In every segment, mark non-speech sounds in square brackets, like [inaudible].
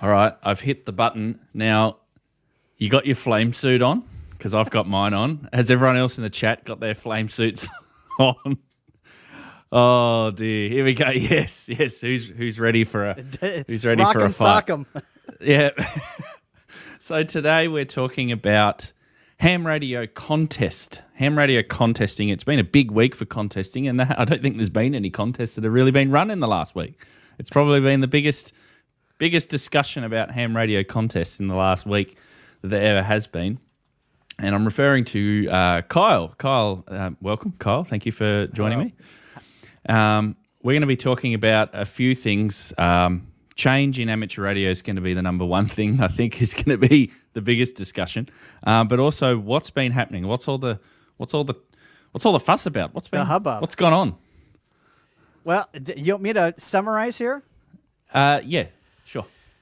All right, I've hit the button. Now, you got your flame suit on because I've got mine on. Has everyone else in the chat got their flame suits [laughs] on? Oh dear, here we go. [laughs] Yes, yes. Who's who's ready for a who's ready Rock for a fight? [laughs] Yeah. so today we're talking about ham radio contest. Ham radio contesting. It's been a big week for contesting, and I don't think there's been any contests that have really been run in the last week. It's probably been the biggest biggest discussion about ham radio contests in the last week that there ever has been. And I'm referring to uh, Kyle. Kyle, um, welcome, Kyle. Thank you for joining me. Um, we're going to be talking about a few things. Um, change in amateur radio is going to be the number one [laughs] thing I think is going to be the biggest discussion. Um, but also, what's been happening? What's all the what's all the what's all the fuss about? What's been hubbub. What's gone on? Well, d- you want me to summarize here? Uh, yeah.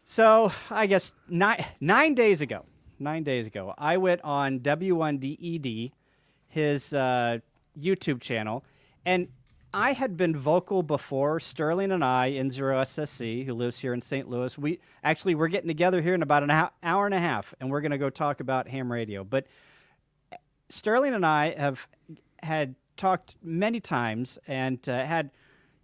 So I guess nine nine days ago, nine days ago, I went on W1DED, his uh, YouTube channel, and I had been vocal before. Sterling and I, N0SSC, who lives here in St. Louis, we actually we're getting together here in about an hou- hour and a half, and we're going to go talk about ham radio. But Sterling and I have had talked many times and uh, had,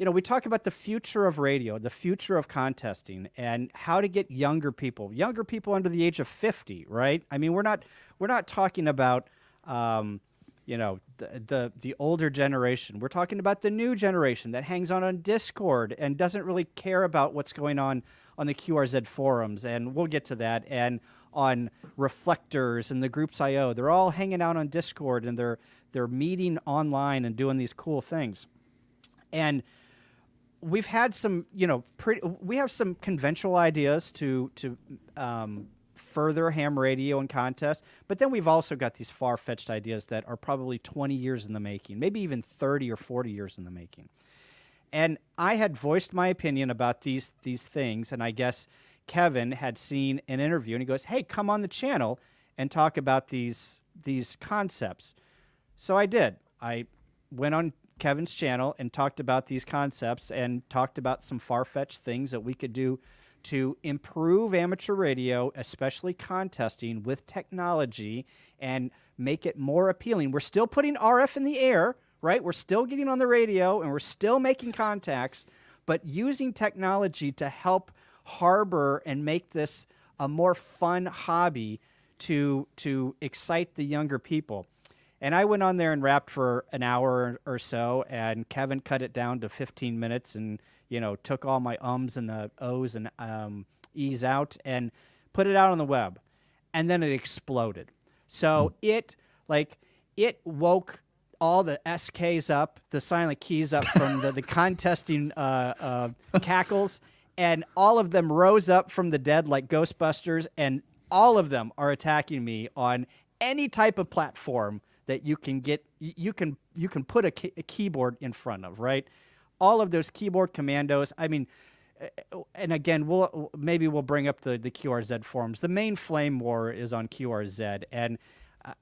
you know, we talk about the future of radio, the future of contesting, and how to get younger people, younger people under the age of fifty, right? I mean, we're not we're not talking about, um, you know, the, the the older generation. We're talking about the new generation that hangs on on Discord and doesn't really care about what's going on on the QRZ forums, and we'll get to that. And on reflectors and the groups IO, they're all hanging out on Discord and they're they're meeting online and doing these cool things. And we've had some, you know, pretty. We have some conventional ideas to to um, further ham radio and contest, but then we've also got these far fetched ideas that are probably 20 years in the making, maybe even 30 or 40 years in the making. And I had voiced my opinion about these these things, and I guess Kevin had seen an interview, and he goes, "Hey, come on the channel and talk about these these concepts." So I did. I went on Kevin's channel and talked about these concepts and talked about some far fetched things that we could do to improve amateur radio, especially contesting with technology and make it more appealing. We're still putting RF in the air, right? We're still getting on the radio and we're still making contacts, but using technology to help harbor and make this a more fun hobby to to excite the younger people. And I went on there and rapped for an hour or so, and Kevin cut it down to 15 minutes, and you know took all my ums and the os and um, e's out and put it out on the web, and then it exploded. So it like it woke all the SKs up, the silent keys up from the the [laughs] contesting uh, uh, cackles, and all of them rose up from the dead like Ghostbusters, and all of them are attacking me on any type of platform that you can get you can you can put a, key- a keyboard in front of right all of those keyboard commandos i mean uh, and again we'll maybe we'll bring up the the qrz forums the main flame war is on qrz and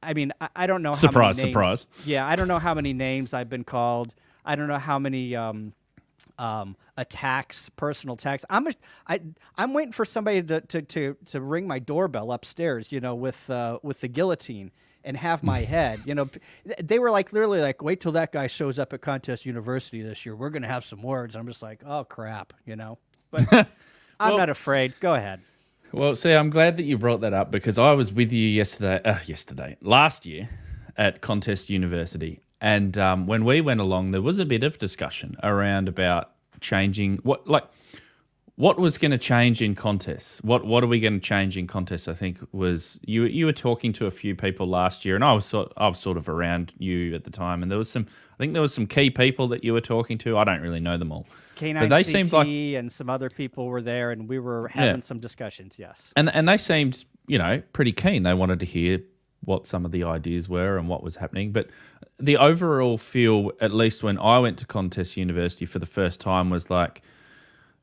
I- mean i, I don't know Surprise, how many names, surprise. yeah i don't know how many names i've been called i don't know how many um um, attacks, personal attacks. I'm a, I, I'm waiting for somebody to, to, to, to ring my doorbell upstairs, you know, with uh, with the guillotine and have my head. You know, they were like literally like, wait till that guy shows up at Contest University this year. We're gonna have some words. I'm just like, oh crap, you know. But [laughs] I'm not afraid. Go ahead. Well, see, I'm glad that you brought that up because I was with you yesterday, uh, yesterday, last year at Contest University. And um, when we went along, there was a bit of discussion around about changing what, like, what was going to change in contests? What What are we going to change in contests? I think was you. You were talking to a few people last year, and I was sort. I was sort of around you at the time, and there was some. I think there was some key people that you were talking to. I don't really know them all, K9 but they CT seemed like and some other people were there, and we were having some discussions. Yes. and and they seemed you know pretty keen. They wanted to hear what some of the ideas were and what was happening. But the overall feel, at least when I went to Contest University for the first time, was like,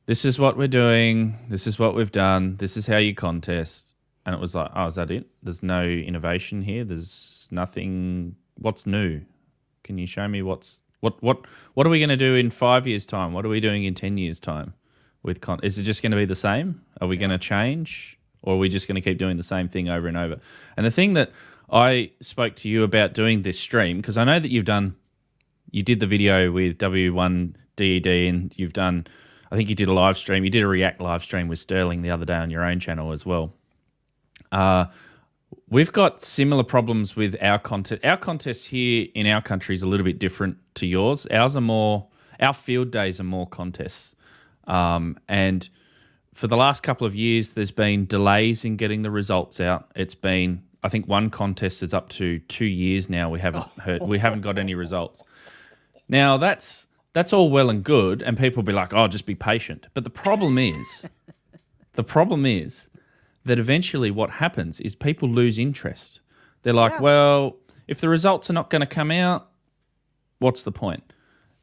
this is what we're doing. This is what we've done. This is how you contest. And it was like, oh, is that it? There's no innovation here. There's nothing. What's new? Can you show me what's what what what are we going to do in five years' time? What are we doing in ten years' time? with con- is it just going to be the same? Are we going to change, or are we just going to keep doing the same thing over and over? And the thing that I spoke to you about doing this stream because I know that you've done, you did the video with W1 DED, and you've done, I think you did a live stream. You did a React live stream with Sterling the other day on your own channel as well. Uh, we've got similar problems with our content. Our contests here in our country is a little bit different to yours. Ours are more, our field days are more contests. Um, and for the last couple of years, there's been delays in getting the results out. It's been, I think, one contest is up to two years now. We haven't heard, we haven't got any results. Now that's that's all well and good, and people will be like, "Oh, just be patient." But the problem is, [laughs] the problem is that eventually what happens is people lose interest. They're like, Yeah. "Well, if the results are not going to come out, what's the point?"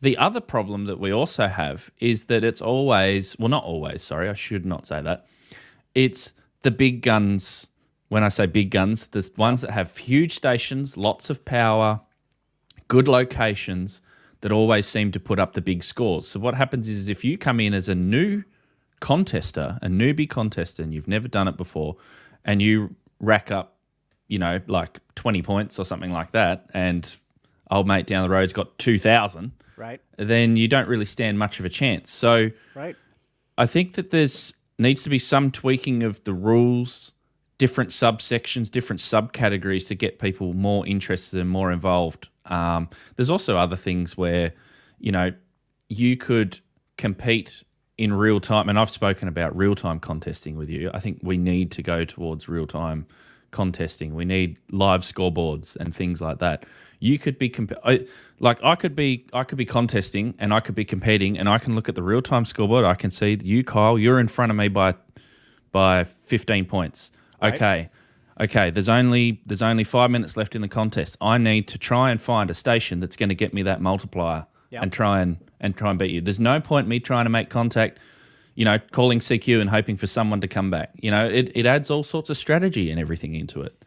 The other problem that we also have is that it's always, well, not always, sorry, I should not say that. It's the big guns. When I say big guns, the ones that have huge stations, lots of power, good locations that always seem to put up the big scores. So what happens is if you come in as a new contester, a newbie contester, and you've never done it before, and you rack up, you know, like 20 points or something like that, and old mate down the road's got 2,000, Right. then you don't really stand much of a chance. So Right. I think that there's needs to be some tweaking of the rules, different subsections, different subcategories to get people more interested and more involved. Um, there's also other things where, you know, you could compete in real time, and I've spoken about real time contesting with you. I think we need to go towards real time contesting. We need live scoreboards and things like that. You could be comp- I, like I could be I could be contesting and I could be competing and I can look at the real time scoreboard. I can see you, Kyle, you're in front of me by by 15 points. Right. Okay. Okay, there's only there's only 5 minutes left in the contest. I need to try and find a station that's going to get me that multiplier Yep. and try and and try and beat you. There's no point me trying to make contact, you know, calling CQ and hoping for someone to come back. You know, it, it adds all sorts of strategy and everything into it.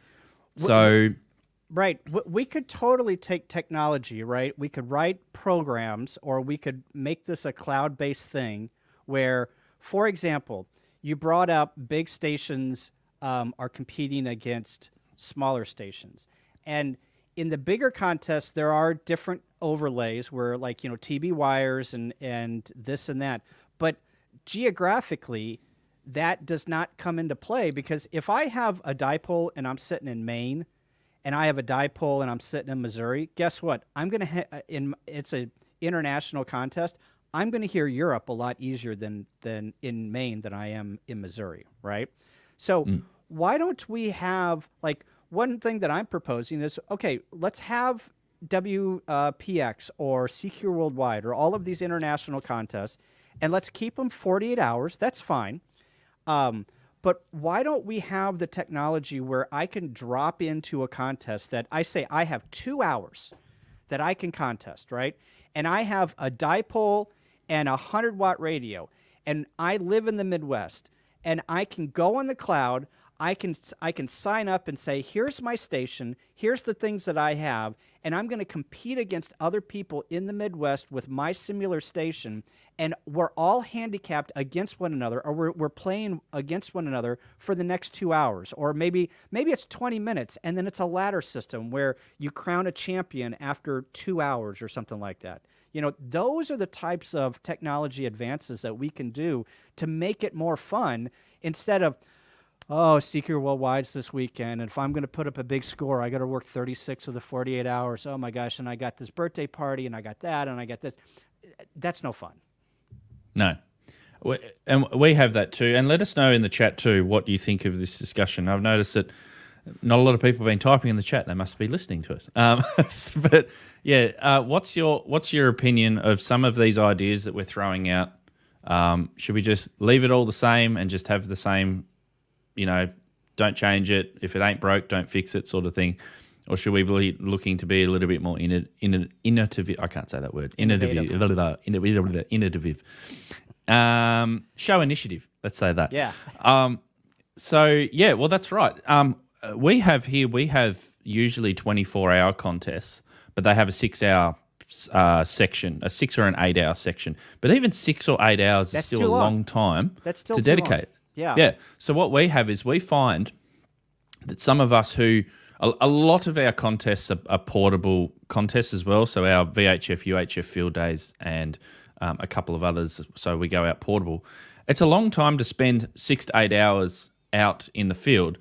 So Right. We could totally take technology, right? We could write programs or we could make this a cloud based thing where, for example, you brought up big stations um, are competing against smaller stations. And in the bigger contests, there are different overlays where, like, you know, TB wires and, and this and that. But geographically, that does not come into play because if I have a dipole and I'm sitting in Maine, and I have a dipole and I'm sitting in Missouri, guess what? I'm gonna ha- in it's a international contest. I'm gonna hear Europe a lot easier than than in Maine than I am in Missouri, right? So why don't we have like one thing that I'm proposing is okay, let's have WPX or CQ Worldwide or all of these international contests, and let's keep them 48 hours. That's fine. Um, but why don't we have the technology where I can drop into a contest that I say I have two hours that I can contest, right? And I have a dipole and a 100 watt radio, and I live in the Midwest, and I can go on the cloud. I can I can sign up and say, here's my station, here's the things that I have, and I'm going to compete against other people in the Midwest with my similar station, and we're all handicapped against one another, or we're, we're playing against one another for the next two hours, or maybe maybe it's 20 minutes, and then it's a ladder system where you crown a champion after two hours or something like that. You know, those are the types of technology advances that we can do to make it more fun instead of oh, CQ Worldwide's this weekend. And if I'm going to put up a big score, I got to work 36 of the 48 hours. Oh my gosh. And I got this birthday party and I got that and I got this. That's no fun. No. And we have that too. And let us know in the chat too what you think of this discussion. I've noticed that not a lot of people have been typing in the chat. They must be listening to us. Um, [laughs] but yeah, uh, what's your what's your opinion of some of these ideas that we're throwing out? Um, should we just leave it all the same and just have the same, you know, don't change it. If it ain't broke, don't fix it, sort of thing. Or should we be looking to be a little bit more inno- inno- innovative? I can't say that word. Innovative. Innovative. Innovative. Um, show initiative. Let's say that. Yeah. Um, so yeah, well, that's right. Um, we have here we have usually twenty four hour contests, but they have a six hour uh, section, a six or an eight hour section. But even six or eight hours That's is still a long. long time That's still to dedicate. Yeah. Yeah. So what we have is we find that some of us who a, a lot of our contests are, are portable contests as well. So our VHF, UHF field days, and um, a couple of others. So we go out portable. It's a long time to spend six to eight hours out in the field,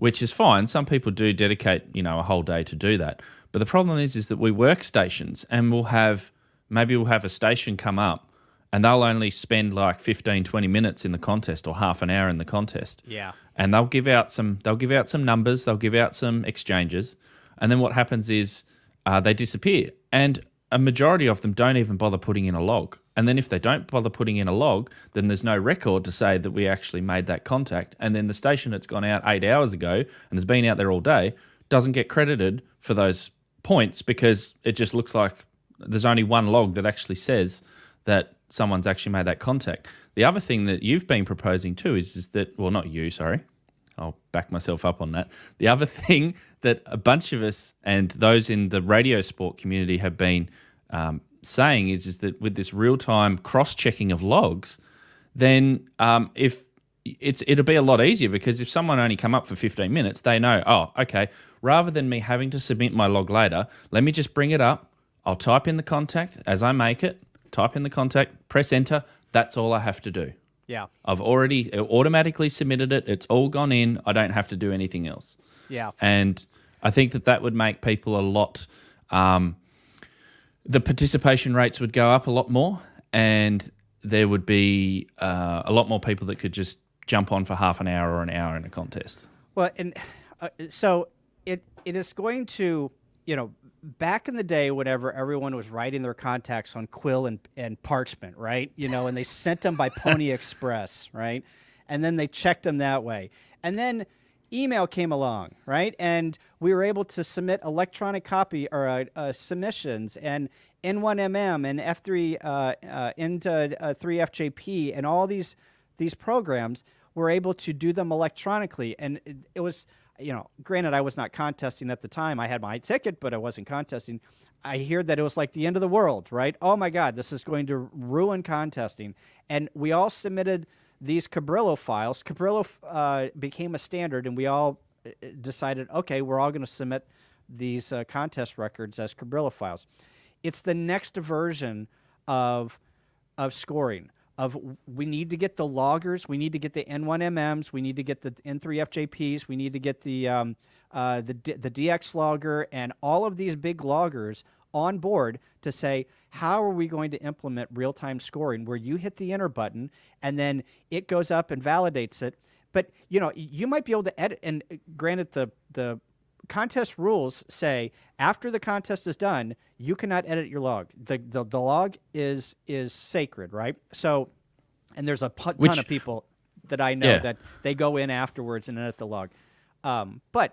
which is fine. Some people do dedicate, you know, a whole day to do that. But the problem is, is that we work stations, and we'll have maybe we'll have a station come up. And they'll only spend like 15, 20 minutes in the contest or half an hour in the contest Yeah. and they'll give out some they'll give out some numbers they'll give out some exchanges and then what happens is uh, they disappear and a majority of them don't even bother putting in a log and then if they don't bother putting in a log then there's no record to say that we actually made that contact and then the station that's gone out eight hours ago and has been out there all day doesn't get credited for those points because it just looks like there's only one log that actually says that someone's actually made that contact. The other thing that you've been proposing too is, is that, well, not you, sorry. I'll back myself up on that. The other [laughs] thing that a bunch of us and those in the radio sport community have been um, saying is, is that with this real time cross checking of logs, then um, if it's it'll be a lot easier because if someone only come up for 15 minutes, they know, oh, okay, rather than me having to submit my log later, let me just bring it up. I'll type in the contact as I make it, type in the contact, press enter. That's all I have to do. Yeah. I've already automatically submitted it. It's all gone in. I don't have to do anything else. Yeah. And I think that that would make people a lot, um, the participation rates would go up a lot more, and there would be uh, a lot more people that could just jump on for half an hour or an hour in a contest. Well, and uh, so it it is going to, you know, back in the day, whenever everyone was writing their contacts on quill and, and parchment, right? You know, and they sent them by Pony [laughs] Express, right? And then they checked them that way. And then email came along, right? And we were able to submit electronic copy or uh, uh, submissions and N1MM and F3 uh, uh, into uh, 3FJP and all these these programs were able to do them electronically, and it, it was you know, granted, I was not contesting at the time. I had my ticket, but I wasn't contesting. I hear that it was like the end of the world, right? Oh my God, this is going to ruin contesting. And we all submitted these Cabrillo files. Cabrillo uh, became a standard, and we all uh, decided, okay, we're all going to submit these uh, contest records as Cabrillo files. It's the next version of of scoring of we need to get the loggers, we need to get the N1MMs, we need to get the N3FJPs, we need to get the um, uh, the the DX logger and all of these big loggers on board to say how are we going to implement real-time scoring where you hit the enter button and then it goes up and validates it but you know you might be able to edit and uh, granted the the contest rules say after the contest is done, you cannot edit your log. The the, the log is is sacred, right? So, and there's a ton Which- of people that I know Yeah. that they go in afterwards and edit the log. Um, but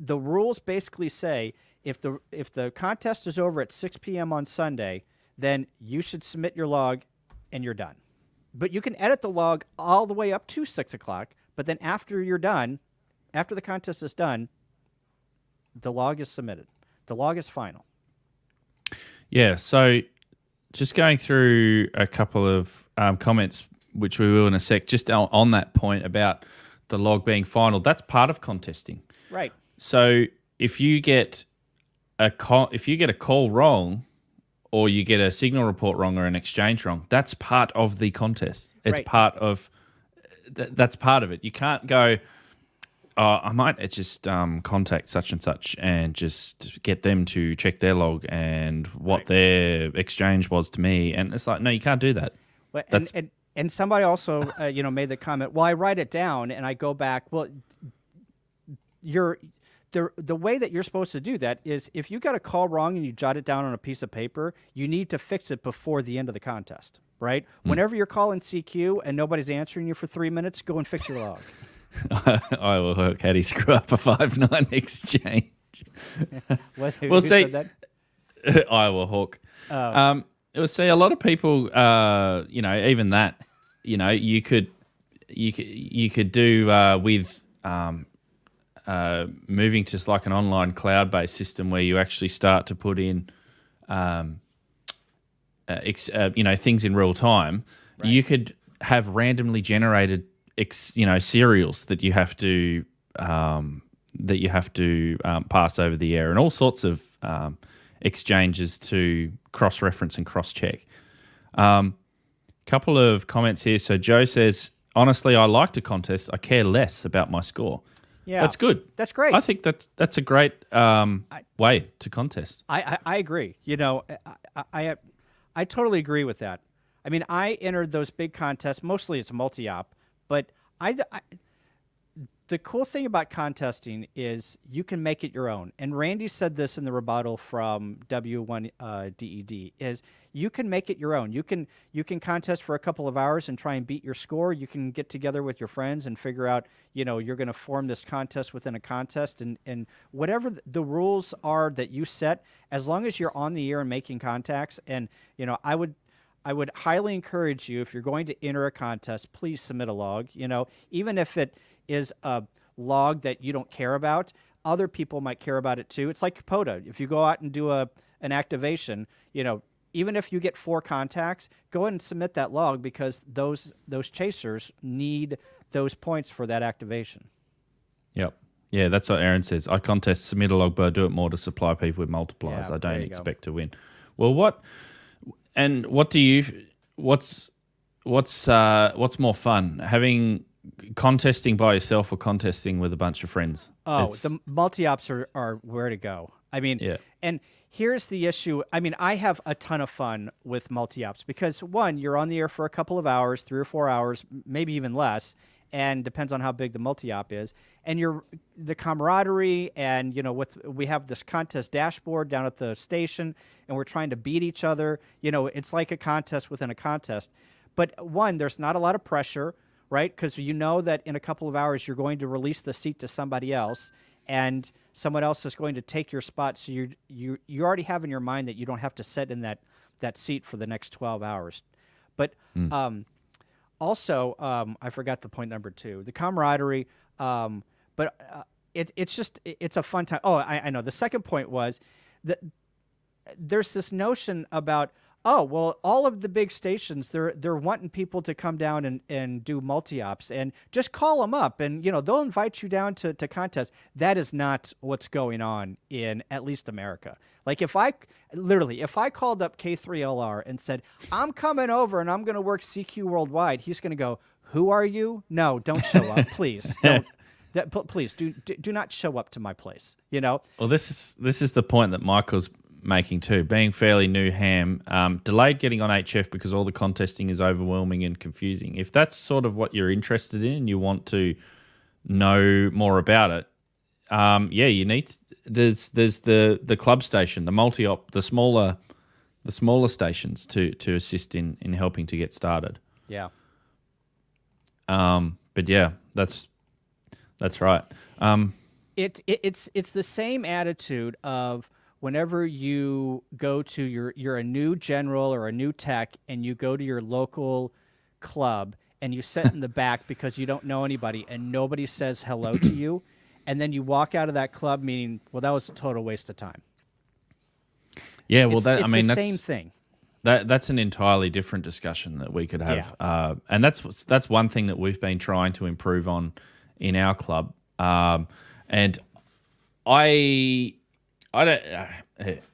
the rules basically say if the if the contest is over at 6 p.m. on Sunday, then you should submit your log and you're done. But you can edit the log all the way up to six o'clock. But then after you're done, after the contest is done, the log is submitted. The log is final. Yeah. So just going through a couple of um, comments, which we will in a sec, just on, on that point about the log being final, that's part of contesting. Right. So if you get a call, if you get a call wrong, or you get a signal report wrong or an exchange wrong, that's part of the contest. It's Right. part of th- that's part of it. You can't go. Oh, I might just um, contact such and such and just get them to check their log and what Right. their exchange was to me. And it's like, no, you can't do that. But and, and and somebody also uh, you know made the comment. Well, I write it down and I go back. Well, you're the the way that you're supposed to do that is if you got a call wrong and you jot it down on a piece of paper, you need to fix it before the end of the contest. Right. Whenever you're calling CQ and nobody's answering you for three minutes, go and fix your log. [laughs] I will hook how screw up a five nine [laughs] exchange. [laughs] What, Well, who see-? Iowa Hawk. Oh. Um, it was see a lot of people. Uh, you know, even that. You know, you could, you could, you could do uh, with um, uh, moving to like an online cloud-based system where you actually start to put in um, uh, ex, uh, you know things in real time, you could have randomly generated ex, you know serials that you have to um, that you have to um, pass over the air and all sorts of um, exchanges to cross reference and cross check. Um, couple of comments here. So Joe says, honestly, I like to contest. I care less about my score. Yeah, That's good. That's great. I think that's that's a great um, way to contest. I, I, I agree. You know, I, I, I I totally agree with that. I mean, I entered those big contests. Mostly it's multi-op, but I, I the cool thing about contesting is you can make it your own. And Randy said this in the rebuttal from W1 uh, DED is you can make it your own. You can you can contest for a couple of hours and try and beat your score. You can get together with your friends and figure out, you know, you're going to form this contest within a contest and and whatever the rules are that you set as long as you're on the air and making contacts and, you know, I would I would highly encourage you if you're going to enter a contest, please submit a log. You know, even if it is a log that you don't care about, other people might care about it too. It's like POTA. If you go out and do a an activation, you know, even if you get four contacts, go ahead and submit that log because those those chasers need those points for that activation. Yep. Yeah, that's what Aaron says. I contest, submit a log, but I do it more to supply people with multipliers. Yeah, I don't you go. expect to win. Well, what and what do you? What's what's uh, what's more fun, having contesting by yourself or contesting with a bunch of friends? Oh, It's- the multi ops are, are where to go. I mean, Yeah. and here's the issue. I mean, I have a ton of fun with multi ops because one, you're on the air for a couple of hours, three or four hours, maybe even less, and depends on how big the multi op is. And you're the camaraderie, and you know, with we have this contest dashboard down at the station, and we're trying to beat each other. You know, it's like a contest within a contest. But one, there's not a lot of pressure right? Because you know that in a couple of hours you're going to release the seat to somebody else, and someone else is going to take your spot. So you you you already have in your mind that you don't have to sit in that that seat for the next 12 hours. But um, also, um, I forgot the point number two, the camaraderie. Um, but uh, it, it's just it- it's a fun time. Oh, I, I know. The second point was that there's this notion about oh well all of the big stations they're they're wanting people to come down and, and do multi-ops and just call them up and you know they'll invite you down to, to contests. That is not what's going on in at least america. Like if i literally if i called up k3lr and said i'm coming over and i'm going to work cq worldwide he's going to go who are you? No don't show up [laughs] please. Don't that, please do, do do not show up to my place you know? Well, this is this is the point that Michael's making too. Being fairly new ham, um, delayed getting on HF because all the contesting is overwhelming and confusing. If that's sort of what you're interested in, and you want to know more about it. Um, yeah, you need there's there's the the club station, the multi op, the smaller the smaller stations to to assist in in helping to get started. yeah Um, but yeah, that's that's right. Um, it, it it's it's the same attitude of whenever you go to your you're a new general or a new tech and you go to your local club and you sit in the [laughs] back because you don't know anybody and nobody says hello to you and then you walk out of that club meaning well that was a total waste of time yeah, well, it's, that it's I mean the that's same thing That that's an entirely different discussion that we could have, uh, and that's that's one thing that we've been trying to improve on in our club. Um, and I, I don't, uh,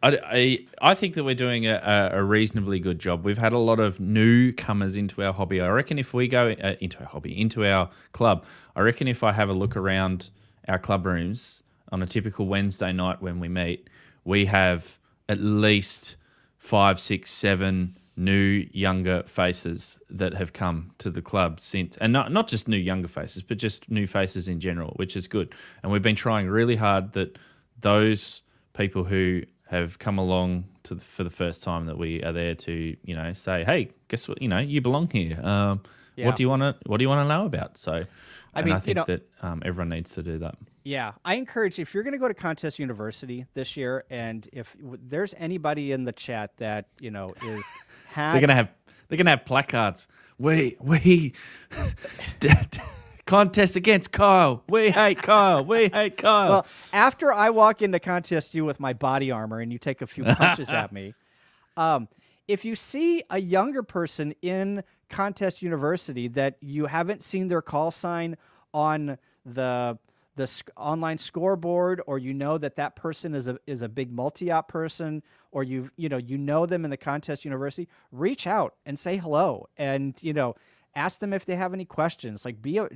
I, I, think that we're doing a, a a reasonably good job. We've had a lot of newcomers into our hobby. I reckon if we go uh, into our hobby, into our club, I reckon if I have a look around our club rooms on a typical Wednesday night when we meet, we have at least five, six, seven new younger faces that have come to the club since, and not not just new younger faces, but just new faces in general, which is good. And we've been trying really hard that those people who have come along to the, for the first time that we are there to you know say, hey, guess what? You know, you belong here. Um, Yeah. What do you want to What do you want to know about? So, I mean, I you think know- that um, everyone needs to do that. Yeah, I encourage if you're going to go to Contest University this year, and if w- there's anybody in the chat that you know is [laughs] They're gonna have they're gonna have placards. We we [laughs] [laughs] contest against Kyle. We hate Kyle. We hate Kyle. well, after I walk into Contest you with my body armor and you take a few punches at me, [laughs] um, if you see a younger person in Contest University that you haven't seen their call sign on the the sc- online scoreboard or you know that that person is a is a big multi-op person or you you know you know them in the contest university reach out and say hello and you know ask them if they have any questions like be a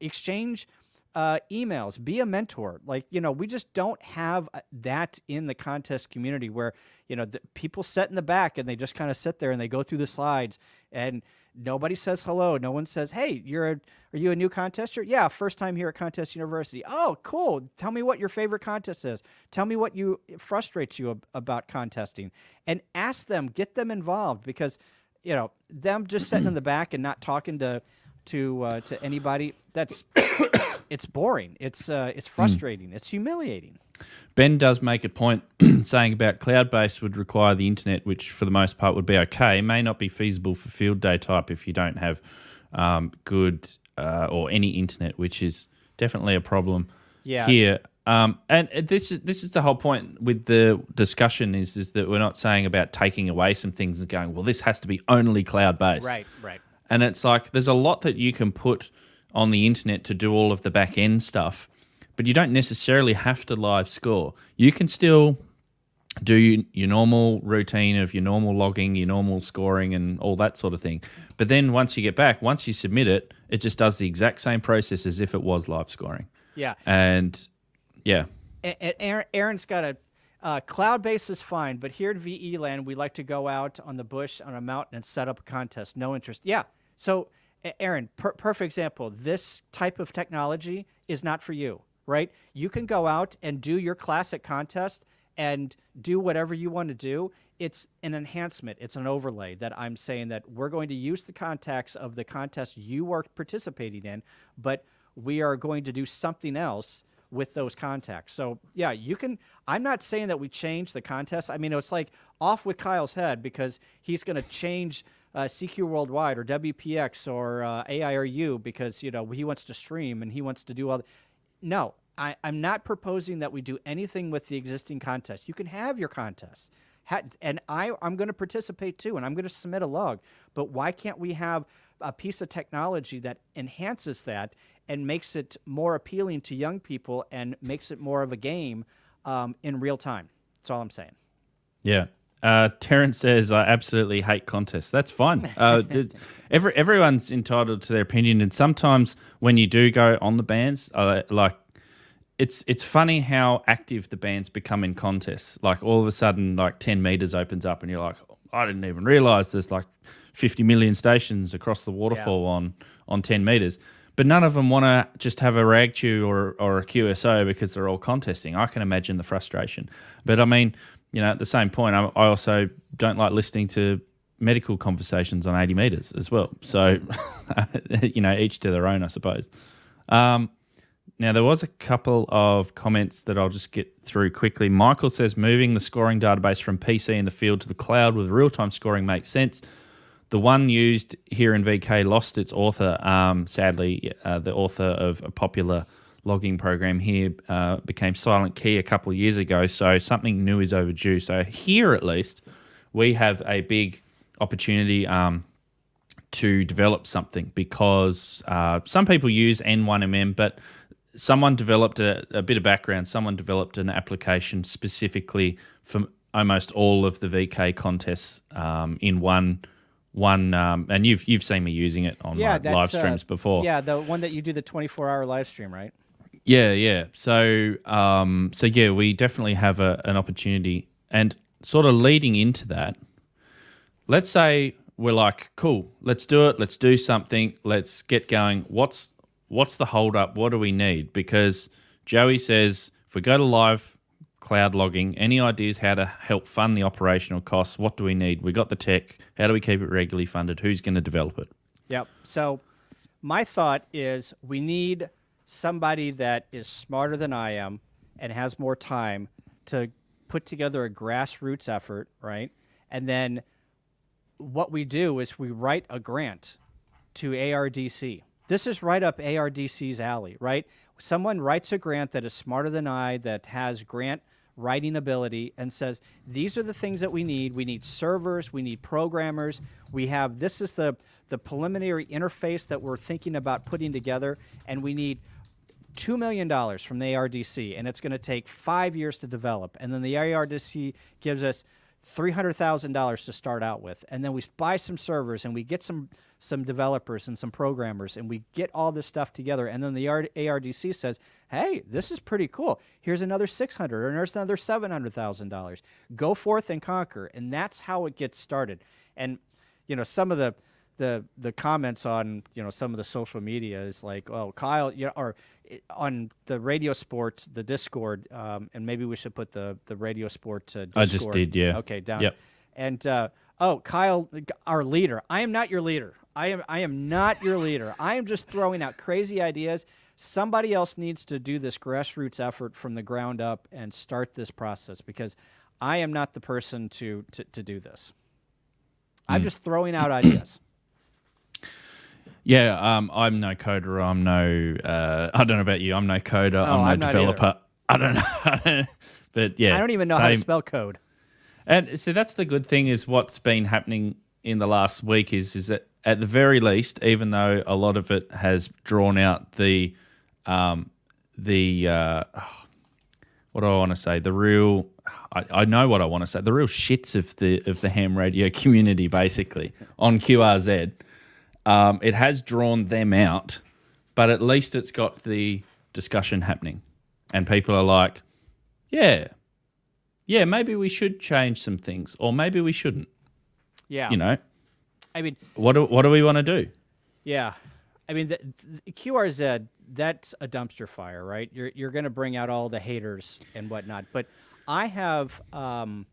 exchange uh, emails be a mentor. Like you know we just don't have uh, that in the contest community where you know the, people sit in the back and they just kind of sit there and they go through the slides and nobody says hello. No one says hey you're a are you a new contester? Yeah first time here at contest university. Oh cool. Tell me what your favorite contest is. Tell me what you frustrates you ab- about contesting. And ask them get them involved because you know them just sitting in the back and not talking to to uh, to anybody that's [coughs] it's boring it's uh, it's frustrating it's humiliating Ben does make a point [coughs] saying about cloud based would require the internet, which for the most part would be okay. May not be feasible for field day type if you don't have um, good uh, or any internet, which is definitely a problem Yeah. here. Um, and this is this is the whole point with the discussion is is that we're not saying about taking away some things and going, well, this has to be only cloud based. right right And it's like there's a lot that you can put on the internet to do all of the back end stuff, but you don't necessarily have to live score. You can still do your normal routine of your normal logging, your normal scoring, and all that sort of thing. But then once you get back, once you submit it, it just does the exact same process as if it was live scoring. yeah And yeah, A- a- Aaron, Aaron's got a uh, cloud base is fine, but here at VE Land, we like to go out on the bush on a mountain and set up a contest. No interest. Yeah. So, Aaron, per- perfect example. This type of technology is not for you, right? You can go out and do your classic contest and do whatever you want to do. It's an enhancement, it's an overlay that I'm saying that we're going to use the contacts of the contest you are participating in, but we are going to do something else with those contacts. So yeah, you can. I'm not saying that we change the contest. I mean, it's like off with Kyle's head because he's going to change uh, CQ Worldwide or WPX or uh, IARU because you know he wants to stream and he wants to do all. The, no, I, I'm not proposing that we do anything with the existing contest. You can have your contests. Ha- and I, I'm going to participate too, and I'm going to submit a log. But why can't we have a piece of technology that enhances that and makes it more appealing to young people and makes it more of a game um, in real time? That's all I'm saying. Yeah. Uh, Terrence says, I absolutely hate contests. That's fine. [laughs] Uh, every, everyone's entitled to their opinion. And sometimes when you do go on the bands, uh, like, it's it's funny how active the bands become in contests. Like all of a sudden, like ten meters opens up, and you're like, I didn't even realize there's like fifty million stations across the waterfall on on ten meters. But none of them want to just have a ragchew or or a QSO because they're all contesting. I can imagine the frustration. But I mean, you know, at the same point, I, I also don't like listening to medical conversations on 80 meters as well. So, [laughs] you know, each to their own, I suppose. Um, now, there was a couple of comments that I'll just get through quickly. Michael says moving the scoring database from PC in the field to the cloud with real time scoring makes sense. The one used here in VK lost its author. Um, sadly, uh, the author of a popular logging program here uh, became Silent Key a couple of years ago. So something new is overdue. So here, at least, we have a big opportunity um, to develop something because uh, some people use N1MM, but someone developed a, a bit of background. Someone developed an application specifically for almost all of the VK contests um, in one one. Um, and you've you've seen me using it on my that's, live uh, streams before. Yeah, the one that you do the 24 hour live stream, right? Yeah, yeah. So, um, so yeah, we definitely have a, an opportunity, and sort of leading into that. Let's say we're like, cool, let's do it. Let's do something. Let's get going. What's what's the hold up? What do we need? Because Joey says if we go to live cloud logging, any ideas how to help fund the operational costs? What do we need? We got the tech. How do we keep it regularly funded? Who's going to develop it? Yep. So my thought is we need somebody that is smarter than I am and has more time to put together a grassroots effort, right? And then what we do is we write a grant to ARDC. This is right up ARDC's alley, right? Someone writes a grant that is smarter than I, that has grant writing ability and says these are the things that we need. We need servers, we need programmers. We have this is the the preliminary interface that we're thinking about putting together, and we need $2 million from the ARDC, and it's going to take five years to develop. And then the ARDC gives us $300,000 to start out with. And then we buy some servers and we get some, some developers and some programmers and we get all this stuff together. And then the ARDC says, hey, this is pretty cool. Here's another 600 or there's another $700,000. Go forth and conquer. And that's how it gets started. And, you know, some of the, the the comments on you know some of the social media is like, oh, Kyle, you know, or on the radio sports, the Discord, um, and maybe we should put the the radio sports. Uh, I just did, yeah. Okay, down. Yep. And uh, oh, Kyle, our leader. I am not your leader. I am I am not your leader. I am just throwing out crazy ideas. Somebody else needs to do this grassroots effort from the ground up and start this process because I am not the person to to, to do this. I'm mm. just throwing out ideas. Yeah, um, I'm no coder. I'm no. Uh, I don't know about you. I'm no coder. Oh, I'm no I'm developer. [laughs] I don't know. but yeah, I don't even know same. how to spell code. And so that's the good thing is what's been happening in the last week is is that at the very least, even though a lot of it has drawn out the um, the uh, [sighs] what do I want to say? The real I, I know what I want to say. The real shits of the of the ham radio [laughs] community, basically on QRZ um, it has drawn them out, but at least it's got the discussion happening. And people are like, yeah, yeah, maybe we should change some things, or maybe we shouldn't. Yeah. You know? I mean, what do, what do we want to do? Yeah. I mean, the, the QRZ, that's a dumpster fire, right? You're, you're going to bring out all the haters and whatnot. But I have, um,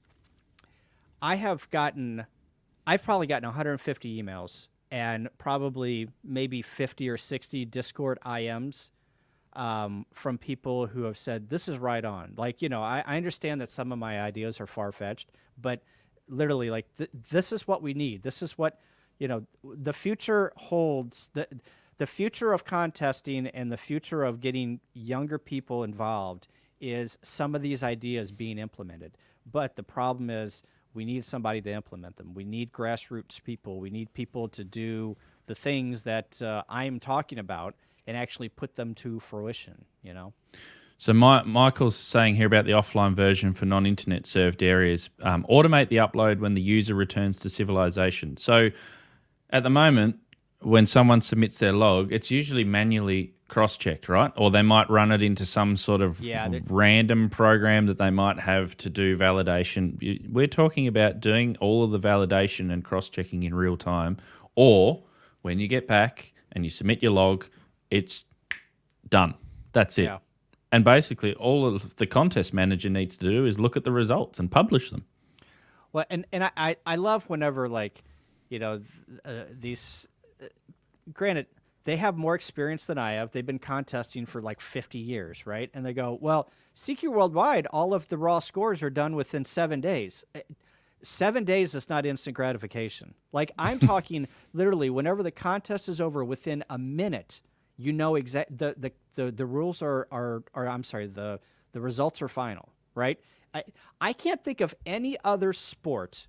I have gotten, I've probably gotten 150 emails and probably maybe 50 or 60 Discord IMs um, from people who have said, this is right on. Like, you know, I, I understand that some of my ideas are far fetched, but literally, like, th- this is what we need. This is what, you know, the future holds. The, the future of contesting and the future of getting younger people involved is some of these ideas being implemented. But the problem is, we need somebody to implement them. We need grassroots people. We need people to do the things that uh, I'm talking about and actually put them to fruition, you know? So my, Michael's saying here about the offline version for non-internet served areas. Um, automate the upload when the user returns to civilization. So at the moment, when someone submits their log, it's usually manually cross-checked, right? Or they might run it into some sort of yeah, random program that they might have to do validation. We're talking about doing all of the validation and cross-checking in real time, or when you get back and you submit your log, it's done. That's it. Yeah. And basically, all of the contest manager needs to do is look at the results and publish them. Well, and and I I love whenever like, you know, uh, these. Granted, they have more experience than I have. They've been contesting for like 50 years, right? And they go, well, CQ Worldwide, all of the raw scores are done within seven days. Eh, seven days is not instant gratification. Like I'm [laughs] talking literally, whenever the contest is over, within a minute, you know exact the, the the the rules are are are I'm sorry the the results are final, right? I I can't think of any other sport,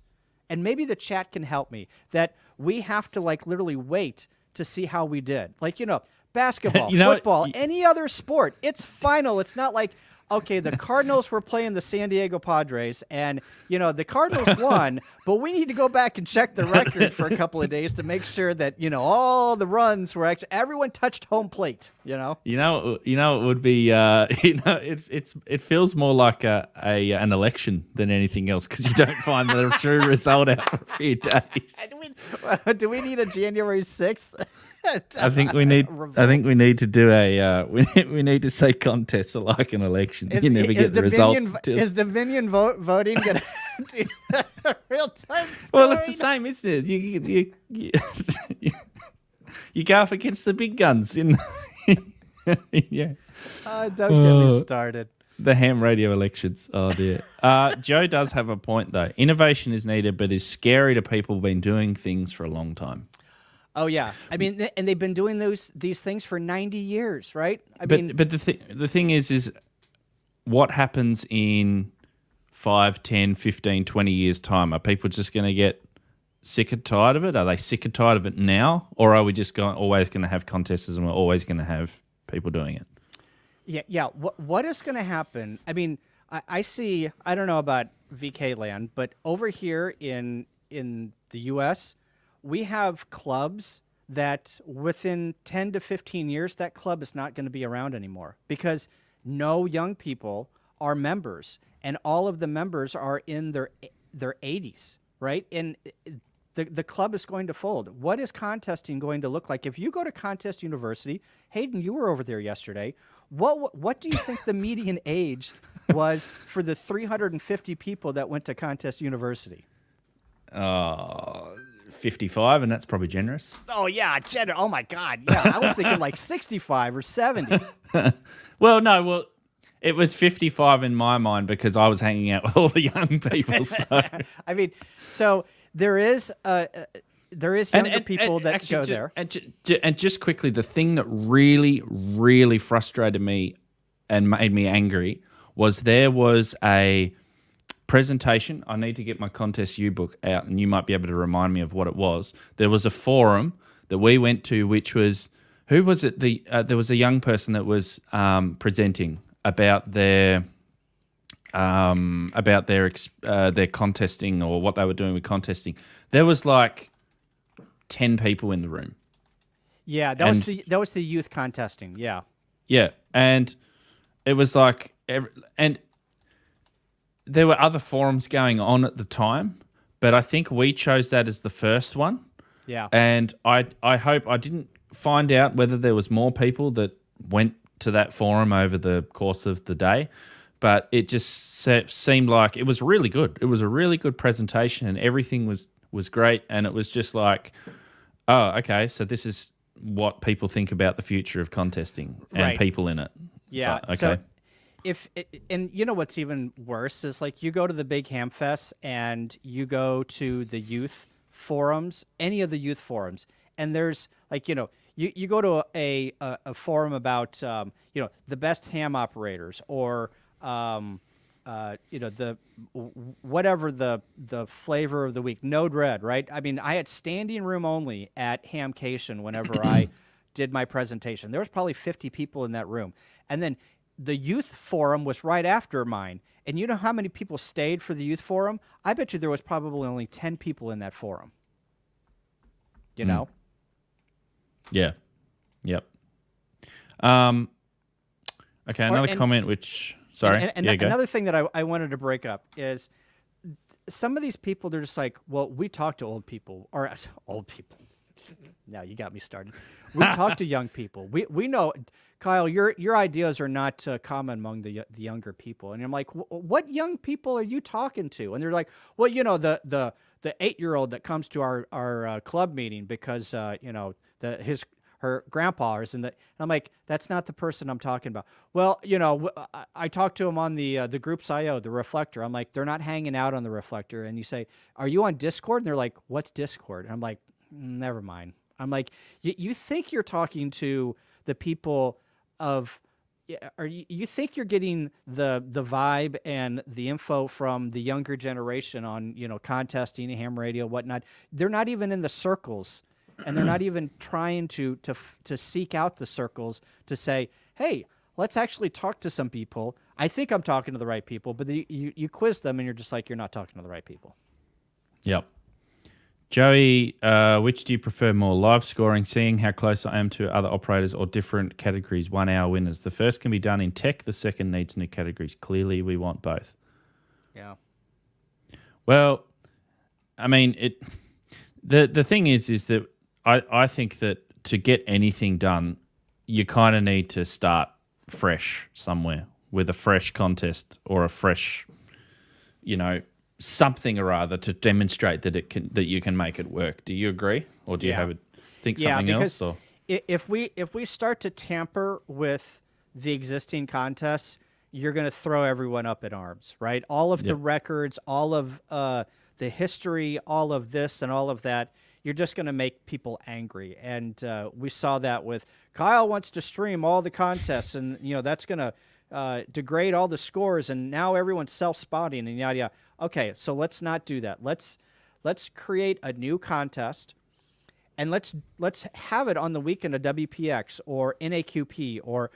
and maybe the chat can help me that we have to like literally wait to see how we did. Like, you know, [laughs] basketball, you know, football, any other sport, it's final. It's not like, okay, the [laughs] Cardinals were playing the San Diego Padres, and you know the Cardinals won, [laughs] but we need to go back and check the record for a couple of days to make sure that you know all the runs were actually everyone touched home plate. You know. You know. You know. It would be. Uh, [laughs] you know. It, it's. It feels more like a, a an election than anything else because you don't find the true result out for a few days. Do we, do we need a January sixth? [laughs] I think we need. I think we need to do a. Uh, [laughs] we we need to say contests are like an election. Is, you never get the Dominion, results. Is Dominion vote, voting gonna [laughs] do real time? Well, it's the same, isn't it? You you you, you, you go up against the big guns in. yeah. Uh, don't get me uh, started. The ham radio elections. Oh dear. Uh, Joe does have a point though. Innovation is needed, but is scary to people who've been doing things for a long time. Oh yeah, I mean, and they've been doing those these things for ninety years, right? I but mean, but the thing the thing is, is what happens in 5, 10, 15, 20 years' time? Are people just going to get sick and tired of it? Are they sick and tired of it now? Or are we just going, always going to have contests and we're always going to have people doing it? Yeah, yeah. What what is going to happen? I mean, I, I see. I don't know about VK land, but over here in in the U.S., we have clubs that within 10 to 15 years, that club is not going to be around anymore because no young people are members, and all of the members are in their their 80s, right? And the, the club is going to fold. What is contesting going to look like? If you go to Contest University, Hayden, you were over there yesterday. What what do you [laughs] think the median age was for the 350 people that went to Contest University? Uh, 55, and that's probably generous. Oh yeah, generous. Oh my God, yeah. I was thinking like 65 or 70. [laughs] well, no, well, it was 55 in my mind because I was hanging out with all the young people. So. [laughs] I mean, so there is uh, uh there is younger and, and, people and that actually, go ju- there. And, ju- and just quickly, the thing that really, really frustrated me and made me angry was there was a presentation. I need to get my Contest U book out, and you might be able to remind me of what it was. There was a forum that we went to, which was who was it? The uh, there was a young person that was um, presenting about their um, about their uh, their contesting or what they were doing with contesting. There was like 10 people in the room. Yeah, that and, was the that was the youth contesting. Yeah. Yeah, and it was like every, and there were other forums going on at the time, but I think we chose that as the first one. Yeah. And I I hope I didn't find out whether there was more people that went to that forum over the course of the day, but it just seemed like it was really good. It was a really good presentation and everything was was great and it was just like Oh, okay. So this is what people think about the future of contesting and right. people in it. Yeah. Like, okay. So if and you know what's even worse is like you go to the big ham fest and you go to the youth forums, any of the youth forums, and there's like you know you, you go to a, a, a forum about um, you know the best ham operators or um, uh, you know the whatever the the flavor of the week node red right? I mean i had standing room only at hamcation whenever i [clears throat] did my presentation. There was probably 50 people in that room. And then the youth forum was right after mine and you know how many people stayed for the youth forum i bet you there was probably only 10 people in that forum you know mm. yeah yep um okay another or, and, comment which Sorry. And, and, and another thing that I, I wanted to break up is some of these people, they're just like, well, we talk to old people or [laughs] old people. [laughs] now you got me started. We talk to [laughs] young people. We we know, Kyle, your your ideas are not uh, common among the the younger people. And I'm like, what young people are you talking to? And they're like, well, you know, the the the eight year old that comes to our our uh, club meeting because uh, you know the his her grandpa is in the. And I'm like, that's not the person I'm talking about. Well, you know, I, I talked to him on the uh, the group's IO, the reflector. I'm like, they're not hanging out on the reflector. And you say, are you on Discord? And they're like, what's Discord? And I'm like, mm, never mind. I'm like, you think you're talking to the people of are you, you think you're getting the the vibe and the info from the younger generation on you know contesting ham radio whatnot they're not even in the circles and they're not even [clears throat] trying to to to seek out the circles to say, "Hey, let's actually talk to some people." I think I'm talking to the right people, but the, you you quiz them and you're just like you're not talking to the right people. Yep. Joey, uh, which do you prefer more, live scoring, seeing how close I am to other operators, or different categories, one hour winners? The first can be done in tech, the second needs new categories. Clearly, we want both. Yeah. Well, I mean, it. The the thing is, is that I, I think that to get anything done, you kind of need to start fresh somewhere with a fresh contest or a fresh, you know, something or other to demonstrate that it can that you can make it work. Do you agree, or do you yeah. have a, think something yeah, else? Or if we if we start to tamper with the existing contests, you're going to throw everyone up in arms, right? All of yep. the records, all of uh, the history, all of this and all of that you're just going to make people angry. And uh, we saw that with Kyle wants to stream all the contests, and you know that's going to uh, degrade all the scores, and now everyone's self-spotting and yada yada. Okay, so let's not do that. Let's let's create a new contest, and let's let's have it on the weekend of WPX or NAQP or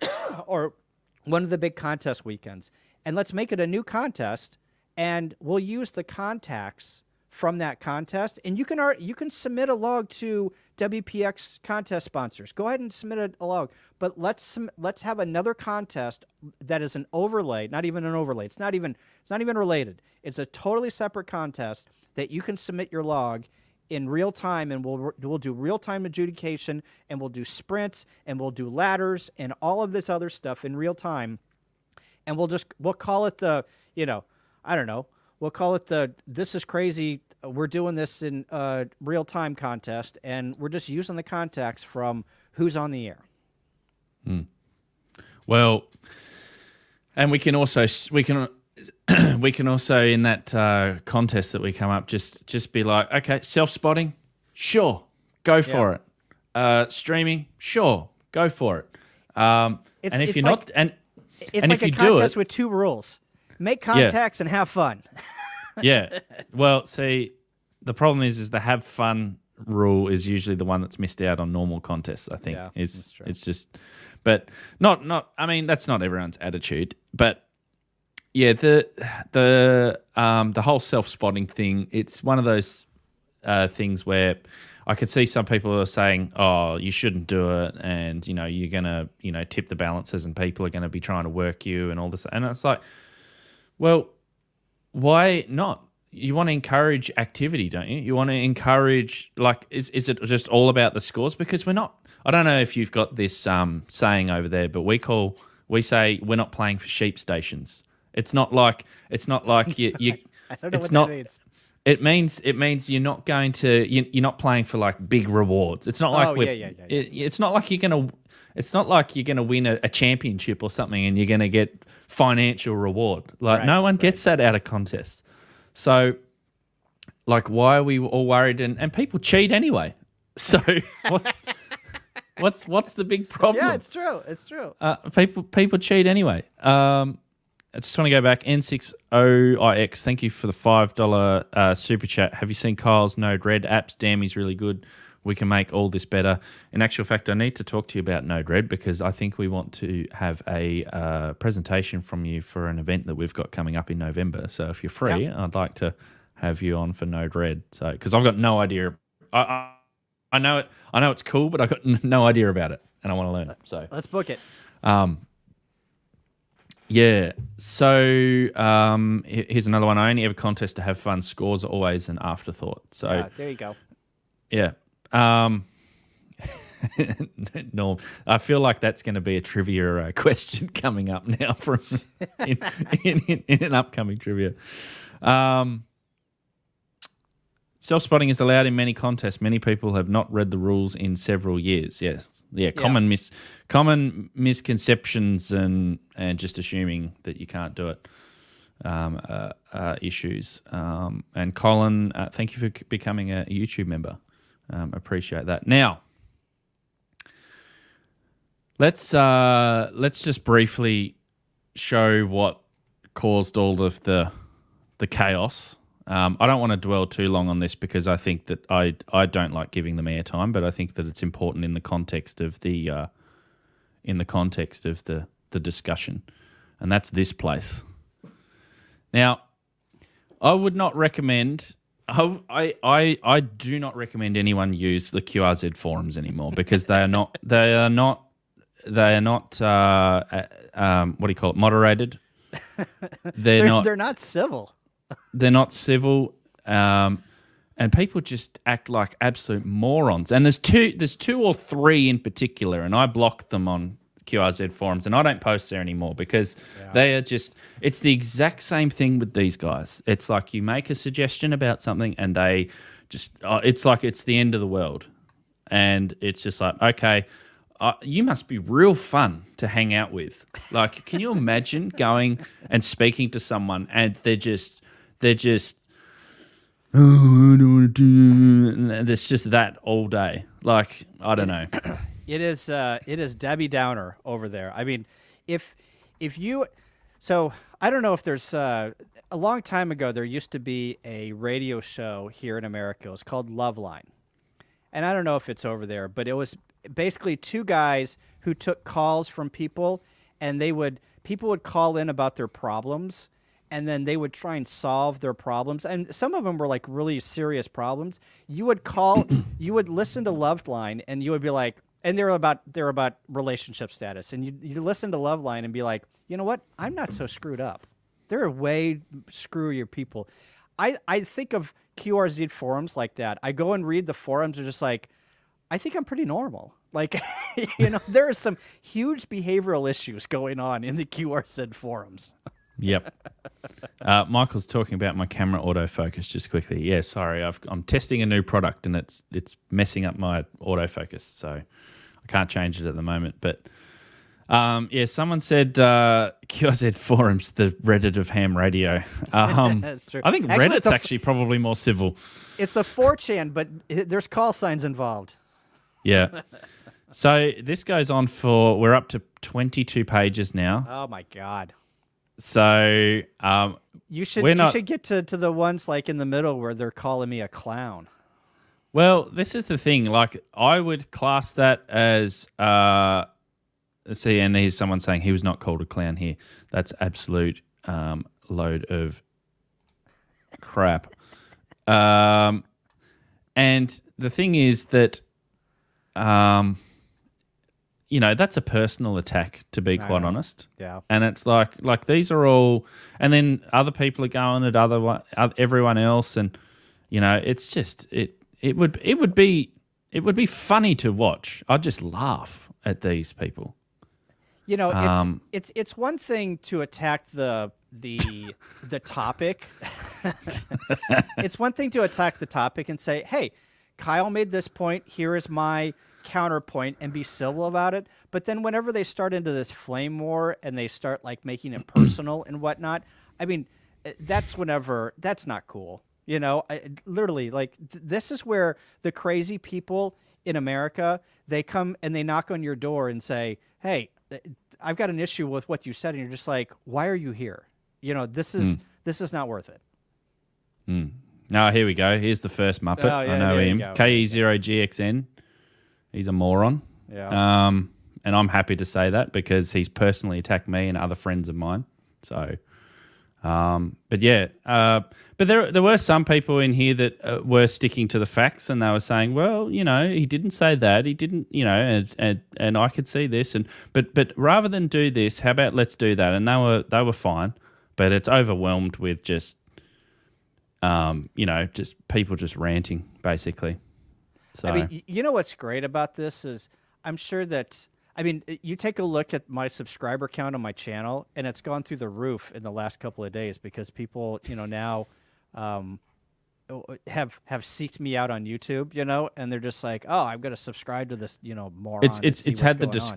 [coughs] or one of the big contest weekends, and let's make it a new contest, and we'll use the contacts from that contest, and you can you can submit a log to WPX contest sponsors. Go ahead and submit a, a log, but let's let's have another contest that is an overlay, not even an overlay. It's not even it's not even related. It's a totally separate contest that you can submit your log in real time and we'll we'll do real time adjudication and we'll do sprints and we'll do ladders and all of this other stuff in real time and we'll just we'll call it the you know I don't know we'll call it the this is crazy we're doing this in a real time contest and we're just using the contacts from who's on the air. Mm. well and we can also we can [clears throat] we can also in that uh, contest that we come up just just be like okay self spotting sure. Go for yeah. it. Uh, streaming? Sure. Go for it. Um, and if you're like, not and it's and like if a you contest do it, with two rules make contacts yeah. and have fun [laughs] yeah. Well, see, the problem is, is the have fun rule is usually the one that's missed out on normal contests. I think yeah, is it's just, but not not. I mean, that's not everyone's attitude, but yeah, the the um the whole self spotting thing. It's one of those uh, things where. I could see some people are saying, "Oh, you shouldn't do it," and you know you're gonna, you know, tip the balances, and people are going to be trying to work you and all this. And it's like, well, why not? You want to encourage activity, don't you? You want to encourage like is is it just all about the scores? Because we're not. I don't know if you've got this um, saying over there, but we call we say we're not playing for sheep stations. It's not like it's not like you. you [laughs] I don't know it's what not, that means. It means it means you're not going to you, you're not playing for like big rewards. It's not like Oh, we're, yeah, yeah, yeah. It, it's not like you're gonna. It's not like you're gonna win a, a championship or something, and you're gonna get financial reward. Like Right, no one right. gets that out of contests. So, like, why are we all worried? And, and people cheat anyway. [laughs] So what's what's what's the big problem? Yeah, it's true. It's true. Uh, people people cheat anyway. Um, I just want to go back. N60IX, thank you for the $5 uh, super chat. Have you seen Kyle's Node Red apps? Damn, he's really good. We can make all this better. In actual fact, I need to talk to you about Node Red because I think we want to have a uh, presentation from you for an event that we've got coming up in November. So if you're free, I'd like to have you on for Node Red. So because I've got no idea. I, I I know it. I know it's cool, but I've got [laughs] no idea about it, and I want to learn it. So Let's book it. um, yeah. So um, here's another one. I only ever contest to have fun. Scores are always an afterthought. So Yeah, there you go. yeah. Um, [laughs] Norm, I feel like that's going to be a trivia uh, [laughs] question coming up now from [laughs] in, in, in, in an upcoming trivia. Um, Self spotting is allowed in many contests. Many people have not read the rules in several years. Yes, yeah, common mis common misconceptions and and just assuming that you can't do it. Um, uh, uh, issues. Um, and Colin, uh, thank you for becoming a YouTube member. Um, appreciate that. Now, let's uh, let's just briefly show what caused all of the the chaos. Um, I don't want to dwell too long on this because I think that I I don't like giving them airtime, but I think that it's important in the context of the uh, in the context of the the discussion, and that's this place. Now, I would not recommend. I, I I do not recommend anyone use the QRZ forums anymore because they are not [laughs] they are not they are not uh, uh, um, what do you call it moderated. They're, They're, not they're not civil. they're not civil, um, and people just act like absolute morons. And there's two there's two or three in particular, and I blocked them on QRZ forums, and I don't post there anymore because they are just it's the exact same thing with these guys. It's like you make a suggestion about something, and they just uh, it's like it's the end of the world, and it's just like okay. Uh, you must be real fun to hang out with. Like, can you imagine [laughs] going and speaking to someone and they're just, they're just, oh, I don't want to do. And it's just that all day. Like, I don't know. [clears throat] It is uh, it is Debbie Downer over there. I mean, if if you, so I don't know if there's uh, a long time ago there used to be a radio show here in America. It was called Loveline, and I don't know if it's over there, but it was basically two guys who took calls from people, and they would people would call in about their problems and then they would try and solve their problems and some of them were like really serious problems you would call you would listen to Loveline and you would be like and they're about they're about relationship status. And you you listen to Loveline and be like you know what? I'm not so screwed up. There are way screwier people. I i think of qrz forums like that. I go and read the forums and just like i think i'm pretty normal. Like, [laughs] you know, there are some huge behavioral issues going on in the QRZ forums. Yep. Uh, Michael's talking about my camera autofocus just quickly. Yeah, sorry, i am testing a new product and it's it's messing up my autofocus, so I can't change it at the moment. But um, yeah, someone said uh, [laughs] QRZ forums, the Reddit of ham radio. [laughs] Um, That's true. I think actually, Reddit's actually probably more civil. It's the 4chan, but there's call signs involved. Yeah. [laughs] So this goes on for we're up to 22 pages now. Oh my god. So um, you should you not, should get to, to the ones like in the middle where they're calling me a clown. Well, this is the thing. Like I would class that as uh, see, and here's someone saying he was not called a clown here. That's absolute um, load of crap. Um, and the thing is that um, you know that's a personal attack to be quite honest yeah and it's like like these are all and then other people are going at other one everyone else and you know it's just it it would it would be it would be funny to watch i'd just laugh at these people you know um, it's it's it's one thing to attack the the [laughs] the topic [laughs] it's one thing to attack the topic and say hey kyle made this point here is my counterpoint and be civil about it. But then whenever they start into this flame war and they start like making it [clears throat] personal and whatnot, I mean, eh, that's whenever that's not cool. You know, I, literally, like th- this is where the crazy people in America they come and they knock on your door and say, "Hey, eh, I've got an issue with what you said," and you're just like, "Why are you here?" You know, this is mm. this is not worth it. Mm. No, here we go. Here's the first Muppet. Oh, yeah, I know him. KE0GXN. He's a moron. Yeah. Um, and I'm happy to say that because he's personally attacked me and other friends of mine. So, um, but yeah, uh, but there there were some people in here that uh, were sticking to the facts and they were saying, well, you know, he didn't say that, he didn't, you know, and and, and I could see this, and but but rather than do this, how about let's do that? And they were they were fine, but it's overwhelmed with just, um, you know, just people just ranting basically. So. I mean, you know what's great about this is I'm sure that I mean, you take a look at my subscriber count on my channel, and it's gone through the roof in the last couple of days because people, you know, now um, have have seeked me out on YouTube, you know, and they're just like, oh, I'm gonna subscribe to this, you know, more. It's it's it's had the dis-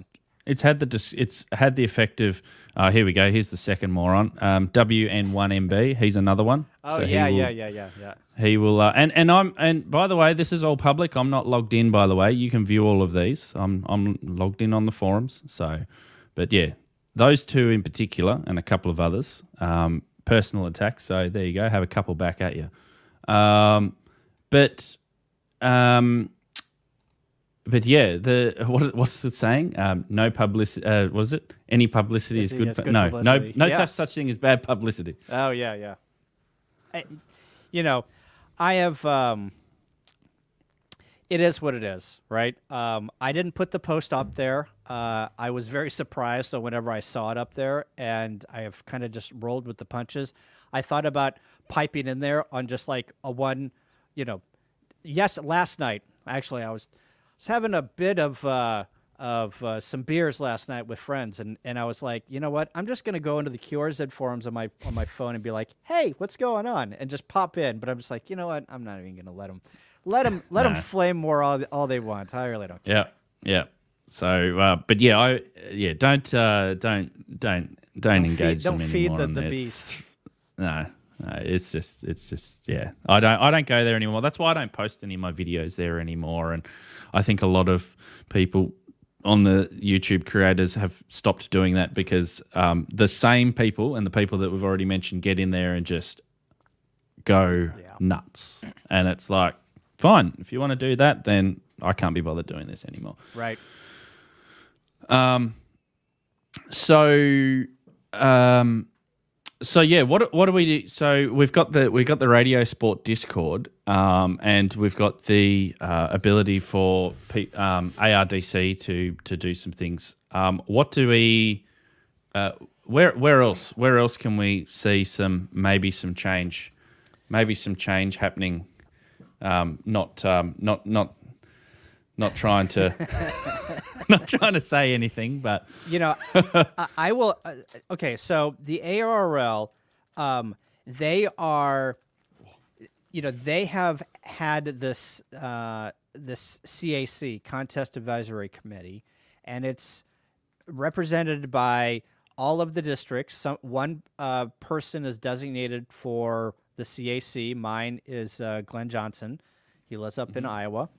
it's had the dis- it's had the effect of uh, here we go. Here's the second moron. Um, WN1MB. He's another one. Oh so yeah, will, yeah, yeah, yeah, yeah. He will. Uh, and and I'm and by the way, this is all public. I'm not logged in. By the way, you can view all of these. I'm I'm logged in on the forums. So, but yeah, those two in particular, and a couple of others. Um, personal attacks. So there you go. Have a couple back at you. Um, but um, but yeah, the what, what's the saying? Um, no publicity. Uh, was it any publicity is, good? good no, publicity. no, no yeah. such such thing as bad publicity. Oh yeah, yeah. I, you know, I have. Um, it is what it is, right? Um, I didn't put the post up there. Uh, I was very surprised. So whenever I saw it up there, and I have kind of just rolled with the punches. I thought about piping in there on just like a one, you know. Yes, last night actually I was was having a bit of uh, of uh, some beers last night with friends, and, and I was like, you know what? I'm just gonna go into the QRZ forums on my on my phone and be like, hey, what's going on? And just pop in. But I'm just like, you know what? I'm not even gonna let them let them let nah. them flame more all all they want. I really don't care. Yeah, yeah. So, uh, but yeah, I yeah, don't uh, don't don't don't, don't engage feed, them don't feed the, the beast. [laughs] No, no, it's just it's just yeah. I don't I don't go there anymore. That's why I don't post any of my videos there anymore. And I think a lot of people on the YouTube creators have stopped doing that because um, the same people and the people that we've already mentioned get in there and just go Yeah. nuts. And it's like, fine, if you want to do that, then I can't be bothered doing this anymore. Right. Um, so, um, so yeah, what what do we do? So we've got the we've got the Radio Sport Discord, um, and we've got the uh, ability for P, um, ARDC to to do some things. Um, what do we? Uh, where where else? Where else can we see some maybe some change, maybe some change happening? Um, not um, not not not trying to [laughs] not trying to say anything, but You know, [laughs] I, I will. Uh, okay, so the ARRL, um, they are, you know, they have had this uh, this CAC Contest Advisory Committee, and it's represented by all of the districts. Some one uh, person is designated for the CAC. Mine is uh, Glenn Johnson. He lives up in Iowa,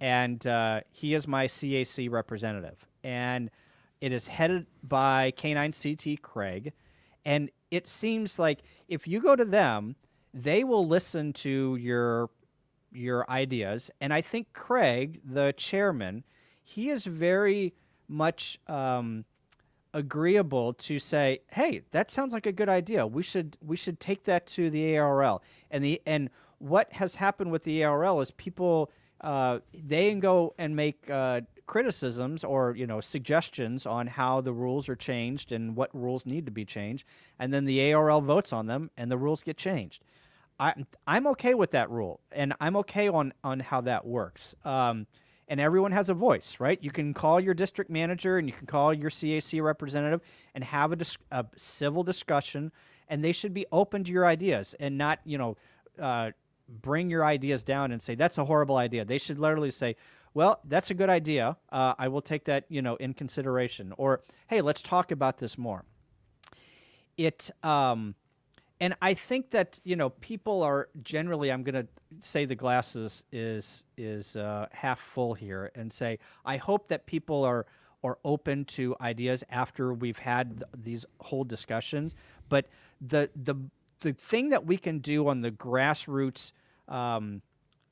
and uh, he is my CAC representative. And it is headed by K9CT Craig, and it seems like if you go to them, they will listen to your your ideas. And I think Craig, the chairman, he is very much um, agreeable to say, "Hey, that sounds like a good idea. We should we should take that to the ARRL." And the and what has happened with the ARRL is people uh, they can go and make uh, criticisms or you know suggestions on how the rules are changed and what rules need to be changed, and then the ARRL votes on them and the rules get changed. I, I'm okay with that rule, and I'm okay on on how that works. Um, and everyone has a voice, right? You can call your district manager and you can call your CAC representative and have a, dis- a civil discussion, and they should be open to your ideas and not, you know, uh, bring your ideas down and say that's a horrible idea. They should literally say, "Well, that's a good idea. Uh, I will take that, you know, in consideration." Or, "Hey, let's talk about this more." It um, and I think that you know people are generally. I'm going to say the glasses is is, uh, half full here, and say I hope that people are are open to ideas after we've had th- these whole discussions. But the the the thing that we can do on the grassroots um,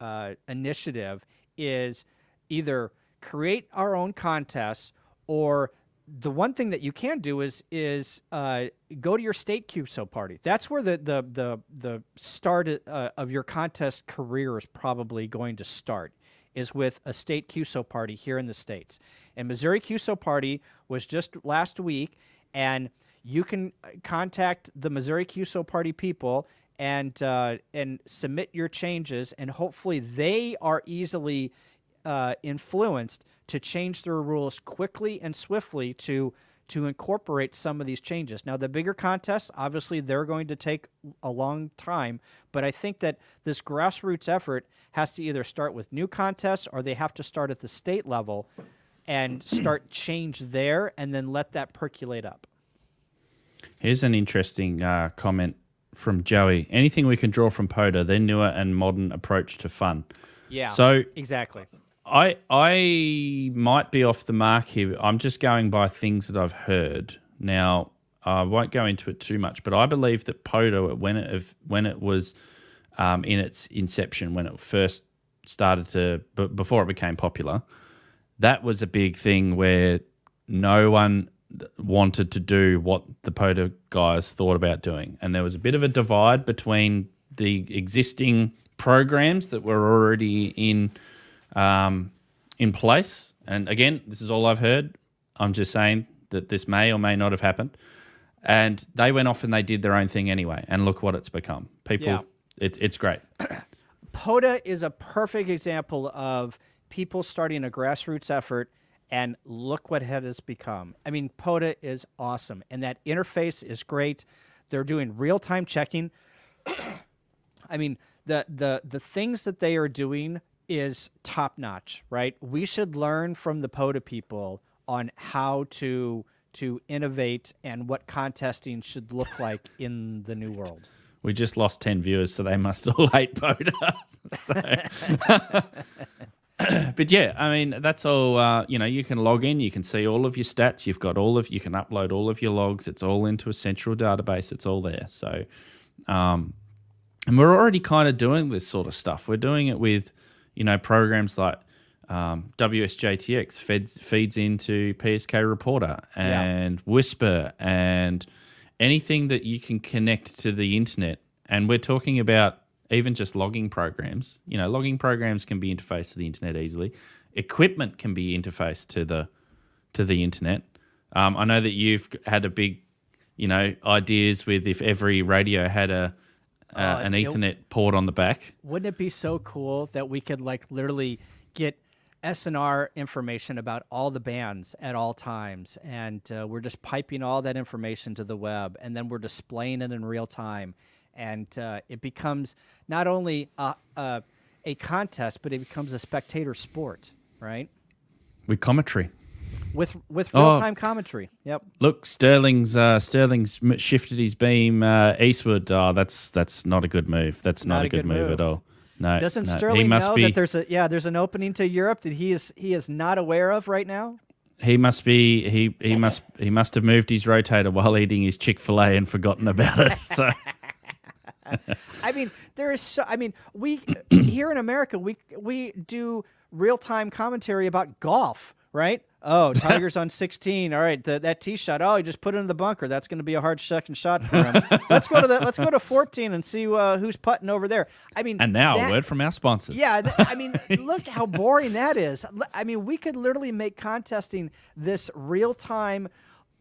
uh, initiative is either create our own contests or the one thing that you can do is is uh, go to your state QSO party. That's where the the the the start uh, of your contest career is probably going to start. Is with a state QSO party here in the states. And Missouri QSO party was just last week, and you can uh, contact the Missouri QSO party people and uh, and submit your changes, and hopefully they are easily uh, influenced to change their rules quickly and swiftly to to incorporate some of these changes. Now, the bigger contests, obviously, they're going to take a long time, but I think that this grassroots effort has to either start with new contests or they have to start at the state level and start change there and then let that percolate up. Here's an interesting uh, comment from Joey. Anything we can draw from POTA, their newer and modern approach to fun. Yeah. So exactly. I I might be off the mark here. I'm just going by things that I've heard. Now I won't go into it too much, but I believe that POTA when it when it was um, in its inception, when it first started to b- before it became popular, that was a big thing where no one wanted to do what the POTA guys thought about doing, and there was a bit of a divide between the existing programs that were already in um, in place. And again, this is all I've heard. I'm just saying that this may or may not have happened. And they went off and they did their own thing anyway. And look what it's become. People, Yeah. it's it's great. [clears throat] POTA is a perfect example of people starting a grassroots effort and look what it has become. I mean, POTA is awesome and that interface is great. They're doing real-time checking. [coughs] I mean, the the the things that they are doing is top notch, right? We should learn from the POTA people on how to to innovate and what contesting should look [laughs] like in the new world. We just lost 10 viewers, so they must all [laughs] hate POTA. [laughs] so, [clears throat] but yeah, I mean that's all. Uh, you know, you can log in, you can see all of your stats. You've got all of, you can upload all of your logs. It's all into a central database. It's all there. So, um, and we're already kind of doing this sort of stuff. We're doing it with, you know, programs like um, WSJTX feeds feeds into PSK Reporter and yeah. WSPR and anything that you can connect to the internet. And we're talking about even just logging programs. You know, logging programs can be interfaced to the internet easily. Equipment can be interfaced to the to the internet. Um, I know that you've had a big, you know, ideas with if every radio had a uh, uh, an Ethernet it, port on the back. Wouldn't it be so cool that we could like literally get SNR information about all the bands at all times, and uh, we're just piping all that information to the web, and then we're displaying it in real time, and uh, it becomes not only a, a, a a but it becomes a spectator sport, right? With commentary. With with real time oh, commentary. Yep. Look, Sterling's uh, Sterling's shifted his beam uh, eastward. Oh, that's that's not a good move. That's not, not a, good, good move, move at all. No, doesn't no. Sterling know be, that there's a yeah there's an opening to Europe that he is he is not aware of right now? He must be he he must he must have moved his rotator while eating his Chick Fil A and forgotten about it. [laughs] So. [laughs] I mean, there is so. I mean, we [clears throat] here in America we we do real time commentary about golf, right? Oh, [laughs] Tiger's on 16. All right, the, that tee shot. Oh, he just put it in the bunker. That's going to be a hard second shot for him. [laughs] let's go to the let's go to 14 and see uh, who's putting over there. I mean, and now that, word from our sponsors. Yeah, th- I mean, look how boring that is. I mean, we could literally make contesting this real time,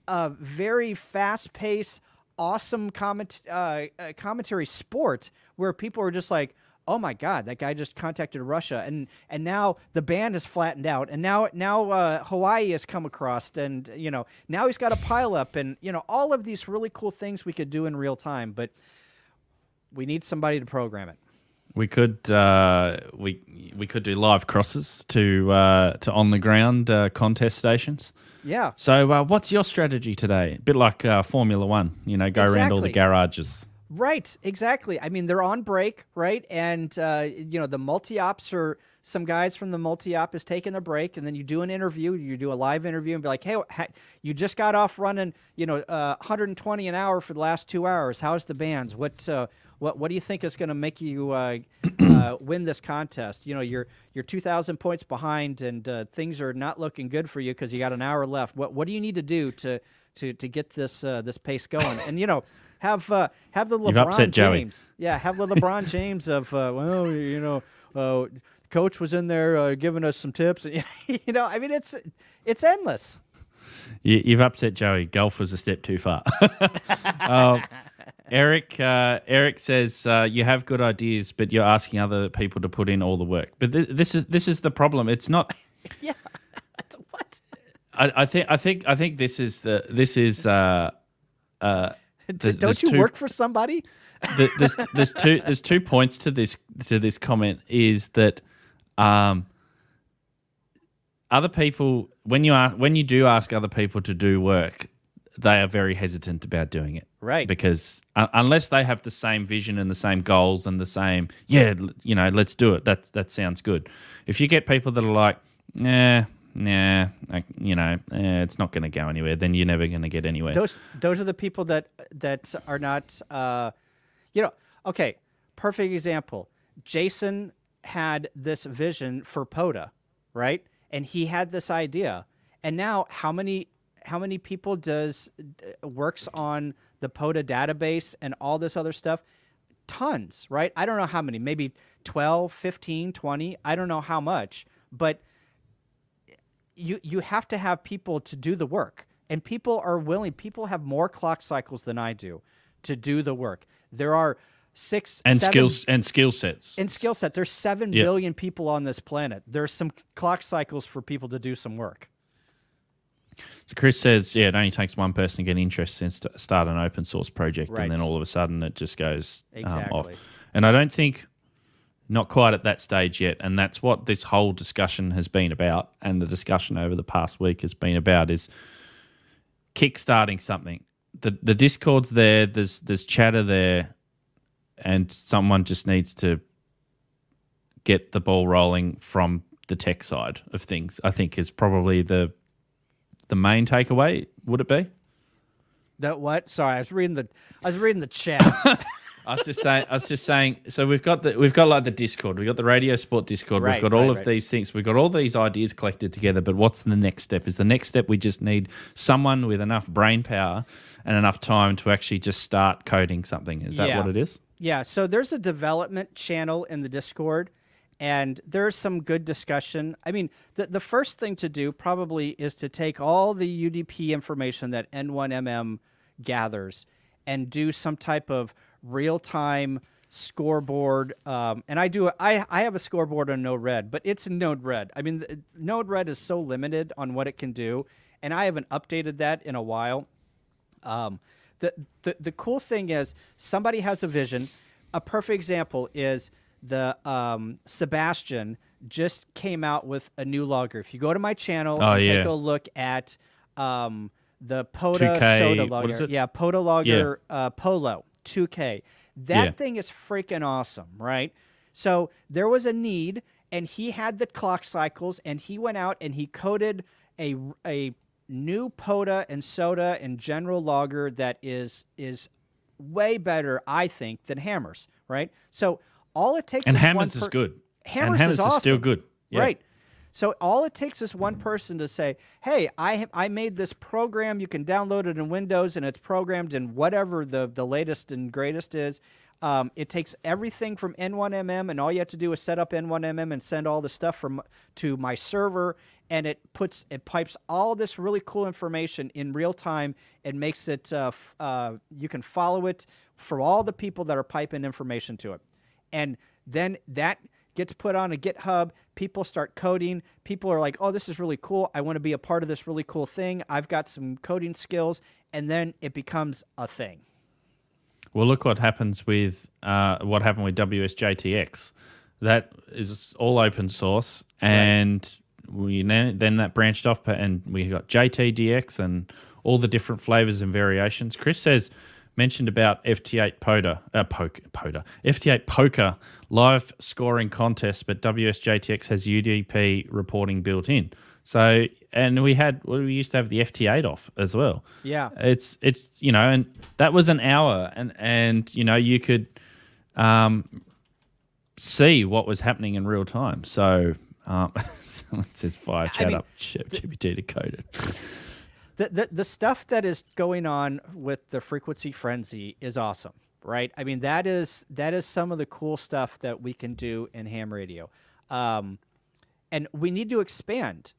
uh, very fast paced, awesome comment uh, uh, commentary sport where people are just like oh my god that guy just contacted russia and and now the band is flattened out and now now uh, hawaii has come across and you know now he's got a pile up and you know all of these really cool things we could do in real time but we need somebody to program it we could uh, we we could do live crosses to uh, to on the ground uh, contest stations. Yeah. So uh, what's your strategy today? A bit like uh, Formula One, you know, go exactly. around all the garages. Right, exactly. I mean, they're on break, right? And uh, you know, the multi-ops or some guys from the multi-op is taking a break, and then you do an interview. You do a live interview and be like, "Hey, you just got off running, you know, uh, 120 an hour for the last two hours. How's the bands? What uh, what what do you think is going to make you uh, uh, [clears throat] win this contest? You know, you're you're 2,000 points behind, and uh, things are not looking good for you because you got an hour left. What what do you need to do to to to get this this pace going? And you know." Have uh, have the LeBron James. Yeah, have the LeBron [laughs] James of uh, well, you know, uh, coach was in there uh, giving us some tips, and [laughs] you know, I mean, it's it's endless. You, have upset Joey. Golf was a step too far. uh, [laughs] Eric uh, Eric says uh, you have good ideas, but you're asking other people to put in all the work. But th- this is this is the problem. It's not. yeah. what? I, I, think I think I think this is the this is. Uh, uh, there's, Don't there's you two, work for somebody? [laughs] there's there's two there's two points to this to this comment is that um, other people when you are when you do ask other people to do work, they are very hesitant about doing it. Right. Because uh, unless they have the same vision and the same goals and the same, yeah, you know, let's do it. That that sounds good. If you get people that are like, yeah, nah, you know, eh, it's not going to go anywhere. Then you're never going to get anywhere. Those those are the people that that are not, uh, you know. Okay, perfect example. Jason had this vision for POTA, right? And he had this idea. And now, how many how many people does works on the POTA database and all this other stuff? Tons, right? I don't know how many, maybe 12, 15, 20. I don't know how much, but you you have to have people to do the work. And people are willing people have more clock cycles than i do to do the work. There are six and seven, skills and skill sets. And skill set. There's seven yep. billion people on this planet. There's some clock cycles for people to do some work. So chris says yeah it only takes one person to get interested and start an open source project right. and then all of a sudden it just goes exactly. um, off. And i don't think not quite at that stage yet, and that's what this whole discussion has been about, and the discussion over the past week has been about is kickstarting something. the The Discord's there. There's there's chatter there, and someone just needs to get the ball rolling from the tech side of things. I think is probably the the main takeaway. Would it be? That what? Sorry, I was reading the I was reading the chat. [laughs] I was just saying. I was just saying. So we've got the we've got like the Discord. We've got the Radio Sport Discord. Right, we've got all of right. these things. We've got all these ideas collected together. But what's the next step? Is the next step we just need someone with enough brain power and enough time to actually just start coding something. Is that Yeah. what it is? Yeah, so there's a development channel in the Discord, and there's some good discussion. I mean, the, the first thing to do probably is to take all the UDP information that N1MM gathers and do some type of real time scoreboard. Um, and I do, I, I have a scoreboard on Node Red, but it's Node Red. I mean, the- Node Red is so limited on what it can do, and I haven't updated that in a while. Um, the, the the cool thing is somebody has a vision. A perfect example is the um, Sebastian just came out with a new logger. If you go to my channel Oh, and take a look at um, the POTA 2K SOTA logger, yeah, POTA logger uh, Polo 2K. That Yeah. thing is freaking awesome, right? So there was a need, and he had the clock cycles, and he went out and he coded a a new POTA and SOTA and general logger that is is way better, I think, than HAMRS, right? So all it takes And is HAMRS is good. HAMRS, and HAMRS is, awesome. still good. Yeah. Right. So all it takes is one person to say, "Hey, I I made this program. You can download it in Windows, and it's programmed in whatever the the latest and greatest is." Um, it takes everything from N1MM, and all you have to do is set up N1MM and send all the stuff from to my server, and it puts it pipes all this really cool information in real time and makes it uh, f- uh, you can follow it for all the people that are piping information to it, and then that gets put on a GitHub. People start coding. People are like, oh, this is really cool. I want to be a part of this really cool thing. I've got some coding skills. And then it becomes a thing. Well, look what happens with uh, what happened with WSJTX. That is all open source, and we then, then that branched off, and we got JTDX and all the different flavors and variations. Chris says mentioned about FT8 POTA, uh, poke, POTA, FT8 Poker live scoring contest, but WSJTX has UDP reporting built in. So, and we had well, we used to have the FT8 off as well. Yeah. It's it's you know, and that was an hour, and and you know you could um, see what was happening in real time. So. Um, [laughs] someone says fire chat mean, up GPT to code it. The, the, the stuff that is going on with the frequency frenzy is awesome, right? I mean, that is that is some of the cool stuff that we can do in ham radio. Um, and we need to expand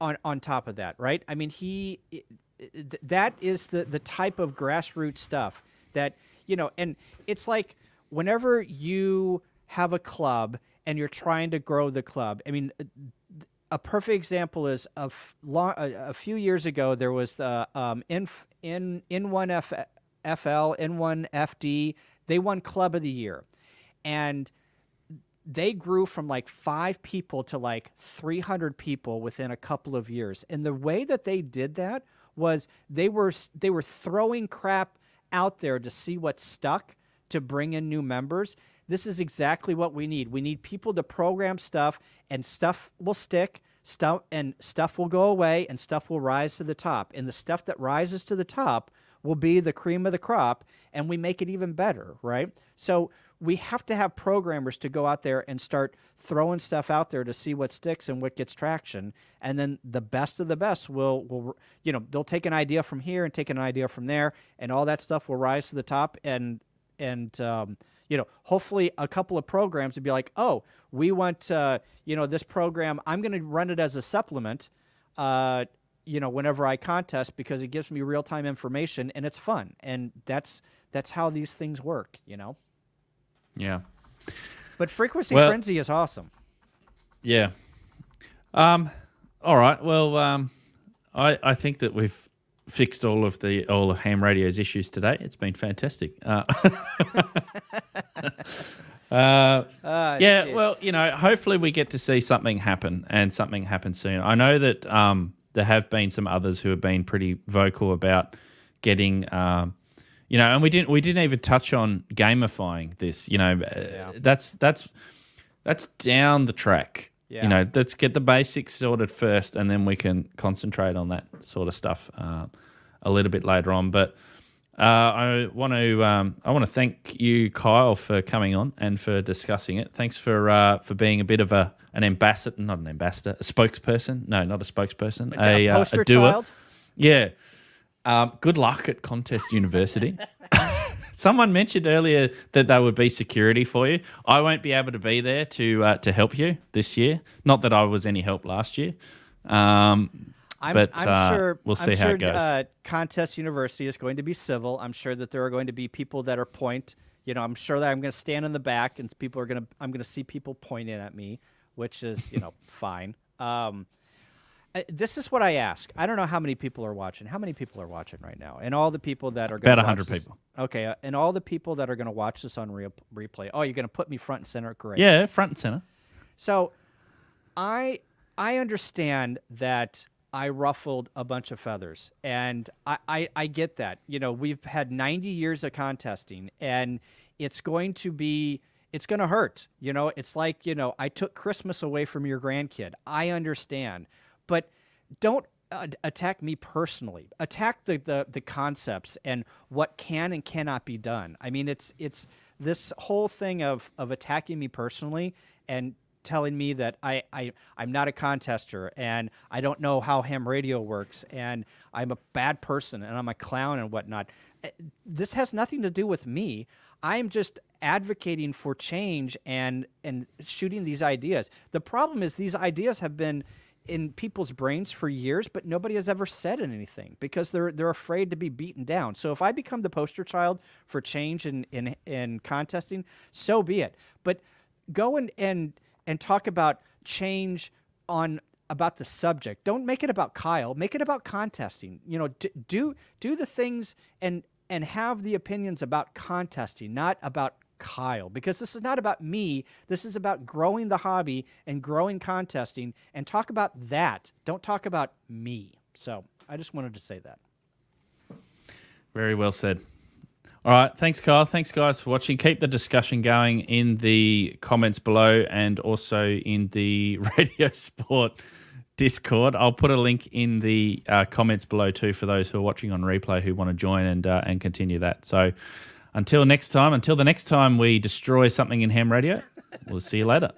on on top of that, right? I mean, he that is the the type of grassroots stuff that you know, and it's like whenever you have a club and you're trying to grow the club. I mean, a perfect example is a, long, a, a few years ago there was the um, in in in one F, FL N1 FD. They won Club of the Year, and they grew from like five people to like 300 people within a couple of years. And the way that they did that was they were they were throwing crap out there to see what stuck to bring in new members. This is exactly what we need. We need people to program stuff and stuff will stick, stuff and stuff will go away and stuff will rise to the top. And the stuff that rises to the top will be the cream of the crop and we make it even better, right? So we have to have programmers to go out there and start throwing stuff out there to see what sticks and what gets traction and then the best of the best will will you know they'll take an idea from here and take an idea from there and all that stuff will rise to the top and and um, you know hopefully a couple of programs would be like oh we want uh, you know this program i'm going to run it as a supplement uh, you know whenever i contest because it gives me real-time information and it's fun and that's that's how these things work you know Yeah. but frequency Well- frenzy is awesome Yeah. Um. All right. Well, um, I I think that we've fixed all of the all of Ham Radio's issues today. It's been fantastic. Uh, [laughs] uh, Ah, yeah. jeez. Well, you know, hopefully we get to see something happen and something happen soon. I know that um, there have been some others who have been pretty vocal about getting. Um, you know, and we didn't we didn't even touch on gamifying this. You know, uh, that's that's that's down the track. Yeah. You know, let's get the basics sorted first, and then we can concentrate on that sort of stuff uh, a little bit later on. But uh, I want to um, I want to thank you, Kyle, for coming on and for discussing it. Thanks for uh, for being a bit of a an ambassador, not an ambassador, a spokesperson. No, not a spokesperson, A a, uh, a doer. child. Yeah. Um, good luck at Contest University. [laughs] Someone mentioned earlier that there would be security for you. I won't be able to be there to uh, to help you this year. Not that I was any help last year. Um, I'm, but I'm uh, sure we'll see I'm how sure, it goes. Uh, Contest University is going to be civil. I'm sure that there are going to be people that are point. You know, I'm sure that I'm going to stand in the back and people are going to. I'm going to see people pointing at me, which is you know [laughs] fine. Um, this is what I ask. I don't know how many people are watching. How many people are watching right now? And all the people that are going About to 100 people. Okay, uh, and all the people that are going to watch this on re- replay. Oh, you're going to put me front and center. Great. yeah, front and center. So I I understand that I ruffled a bunch of feathers and I, I, I get that. You know, we've had 90 years of contesting and it's going to be it's going to hurt. You know, it's like, you know, I took Christmas away from your grandkid. I understand. But don't uh, attack me personally. Attack the, the the concepts and what can and cannot be done. I mean, it's it's this whole thing of of attacking me personally and telling me that I, I I'm not a contester and I don't know how ham radio works and I'm a bad person and I'm a clown and whatnot. Uh, This has nothing to do with me. I'm just advocating for change and and shooting these ideas. The problem is these ideas have been in people's brains for years, but nobody has ever said anything because they're they're afraid to be beaten down. So if I become the poster child for change in in, in contesting, so be it. But go and and and talk about change on about the subject. Don't make it about Kyle. Make it about contesting. You know, do do the things and and have the opinions about contesting, not about Kyle, because this is not about me. This is about growing the hobby and growing contesting and talk about that. Don't talk about me. So I just wanted to say that. Very well said. All right. Thanks, Kyle. Thanks, guys, for watching. Keep the discussion going in the comments below and also in the [laughs] Radio Sport Discord. I'll put a link in the uh, comments below too for those who are watching on replay who want to join and uh, and continue that. So until next time, until the next time we destroy something in ham radio, we'll see you later.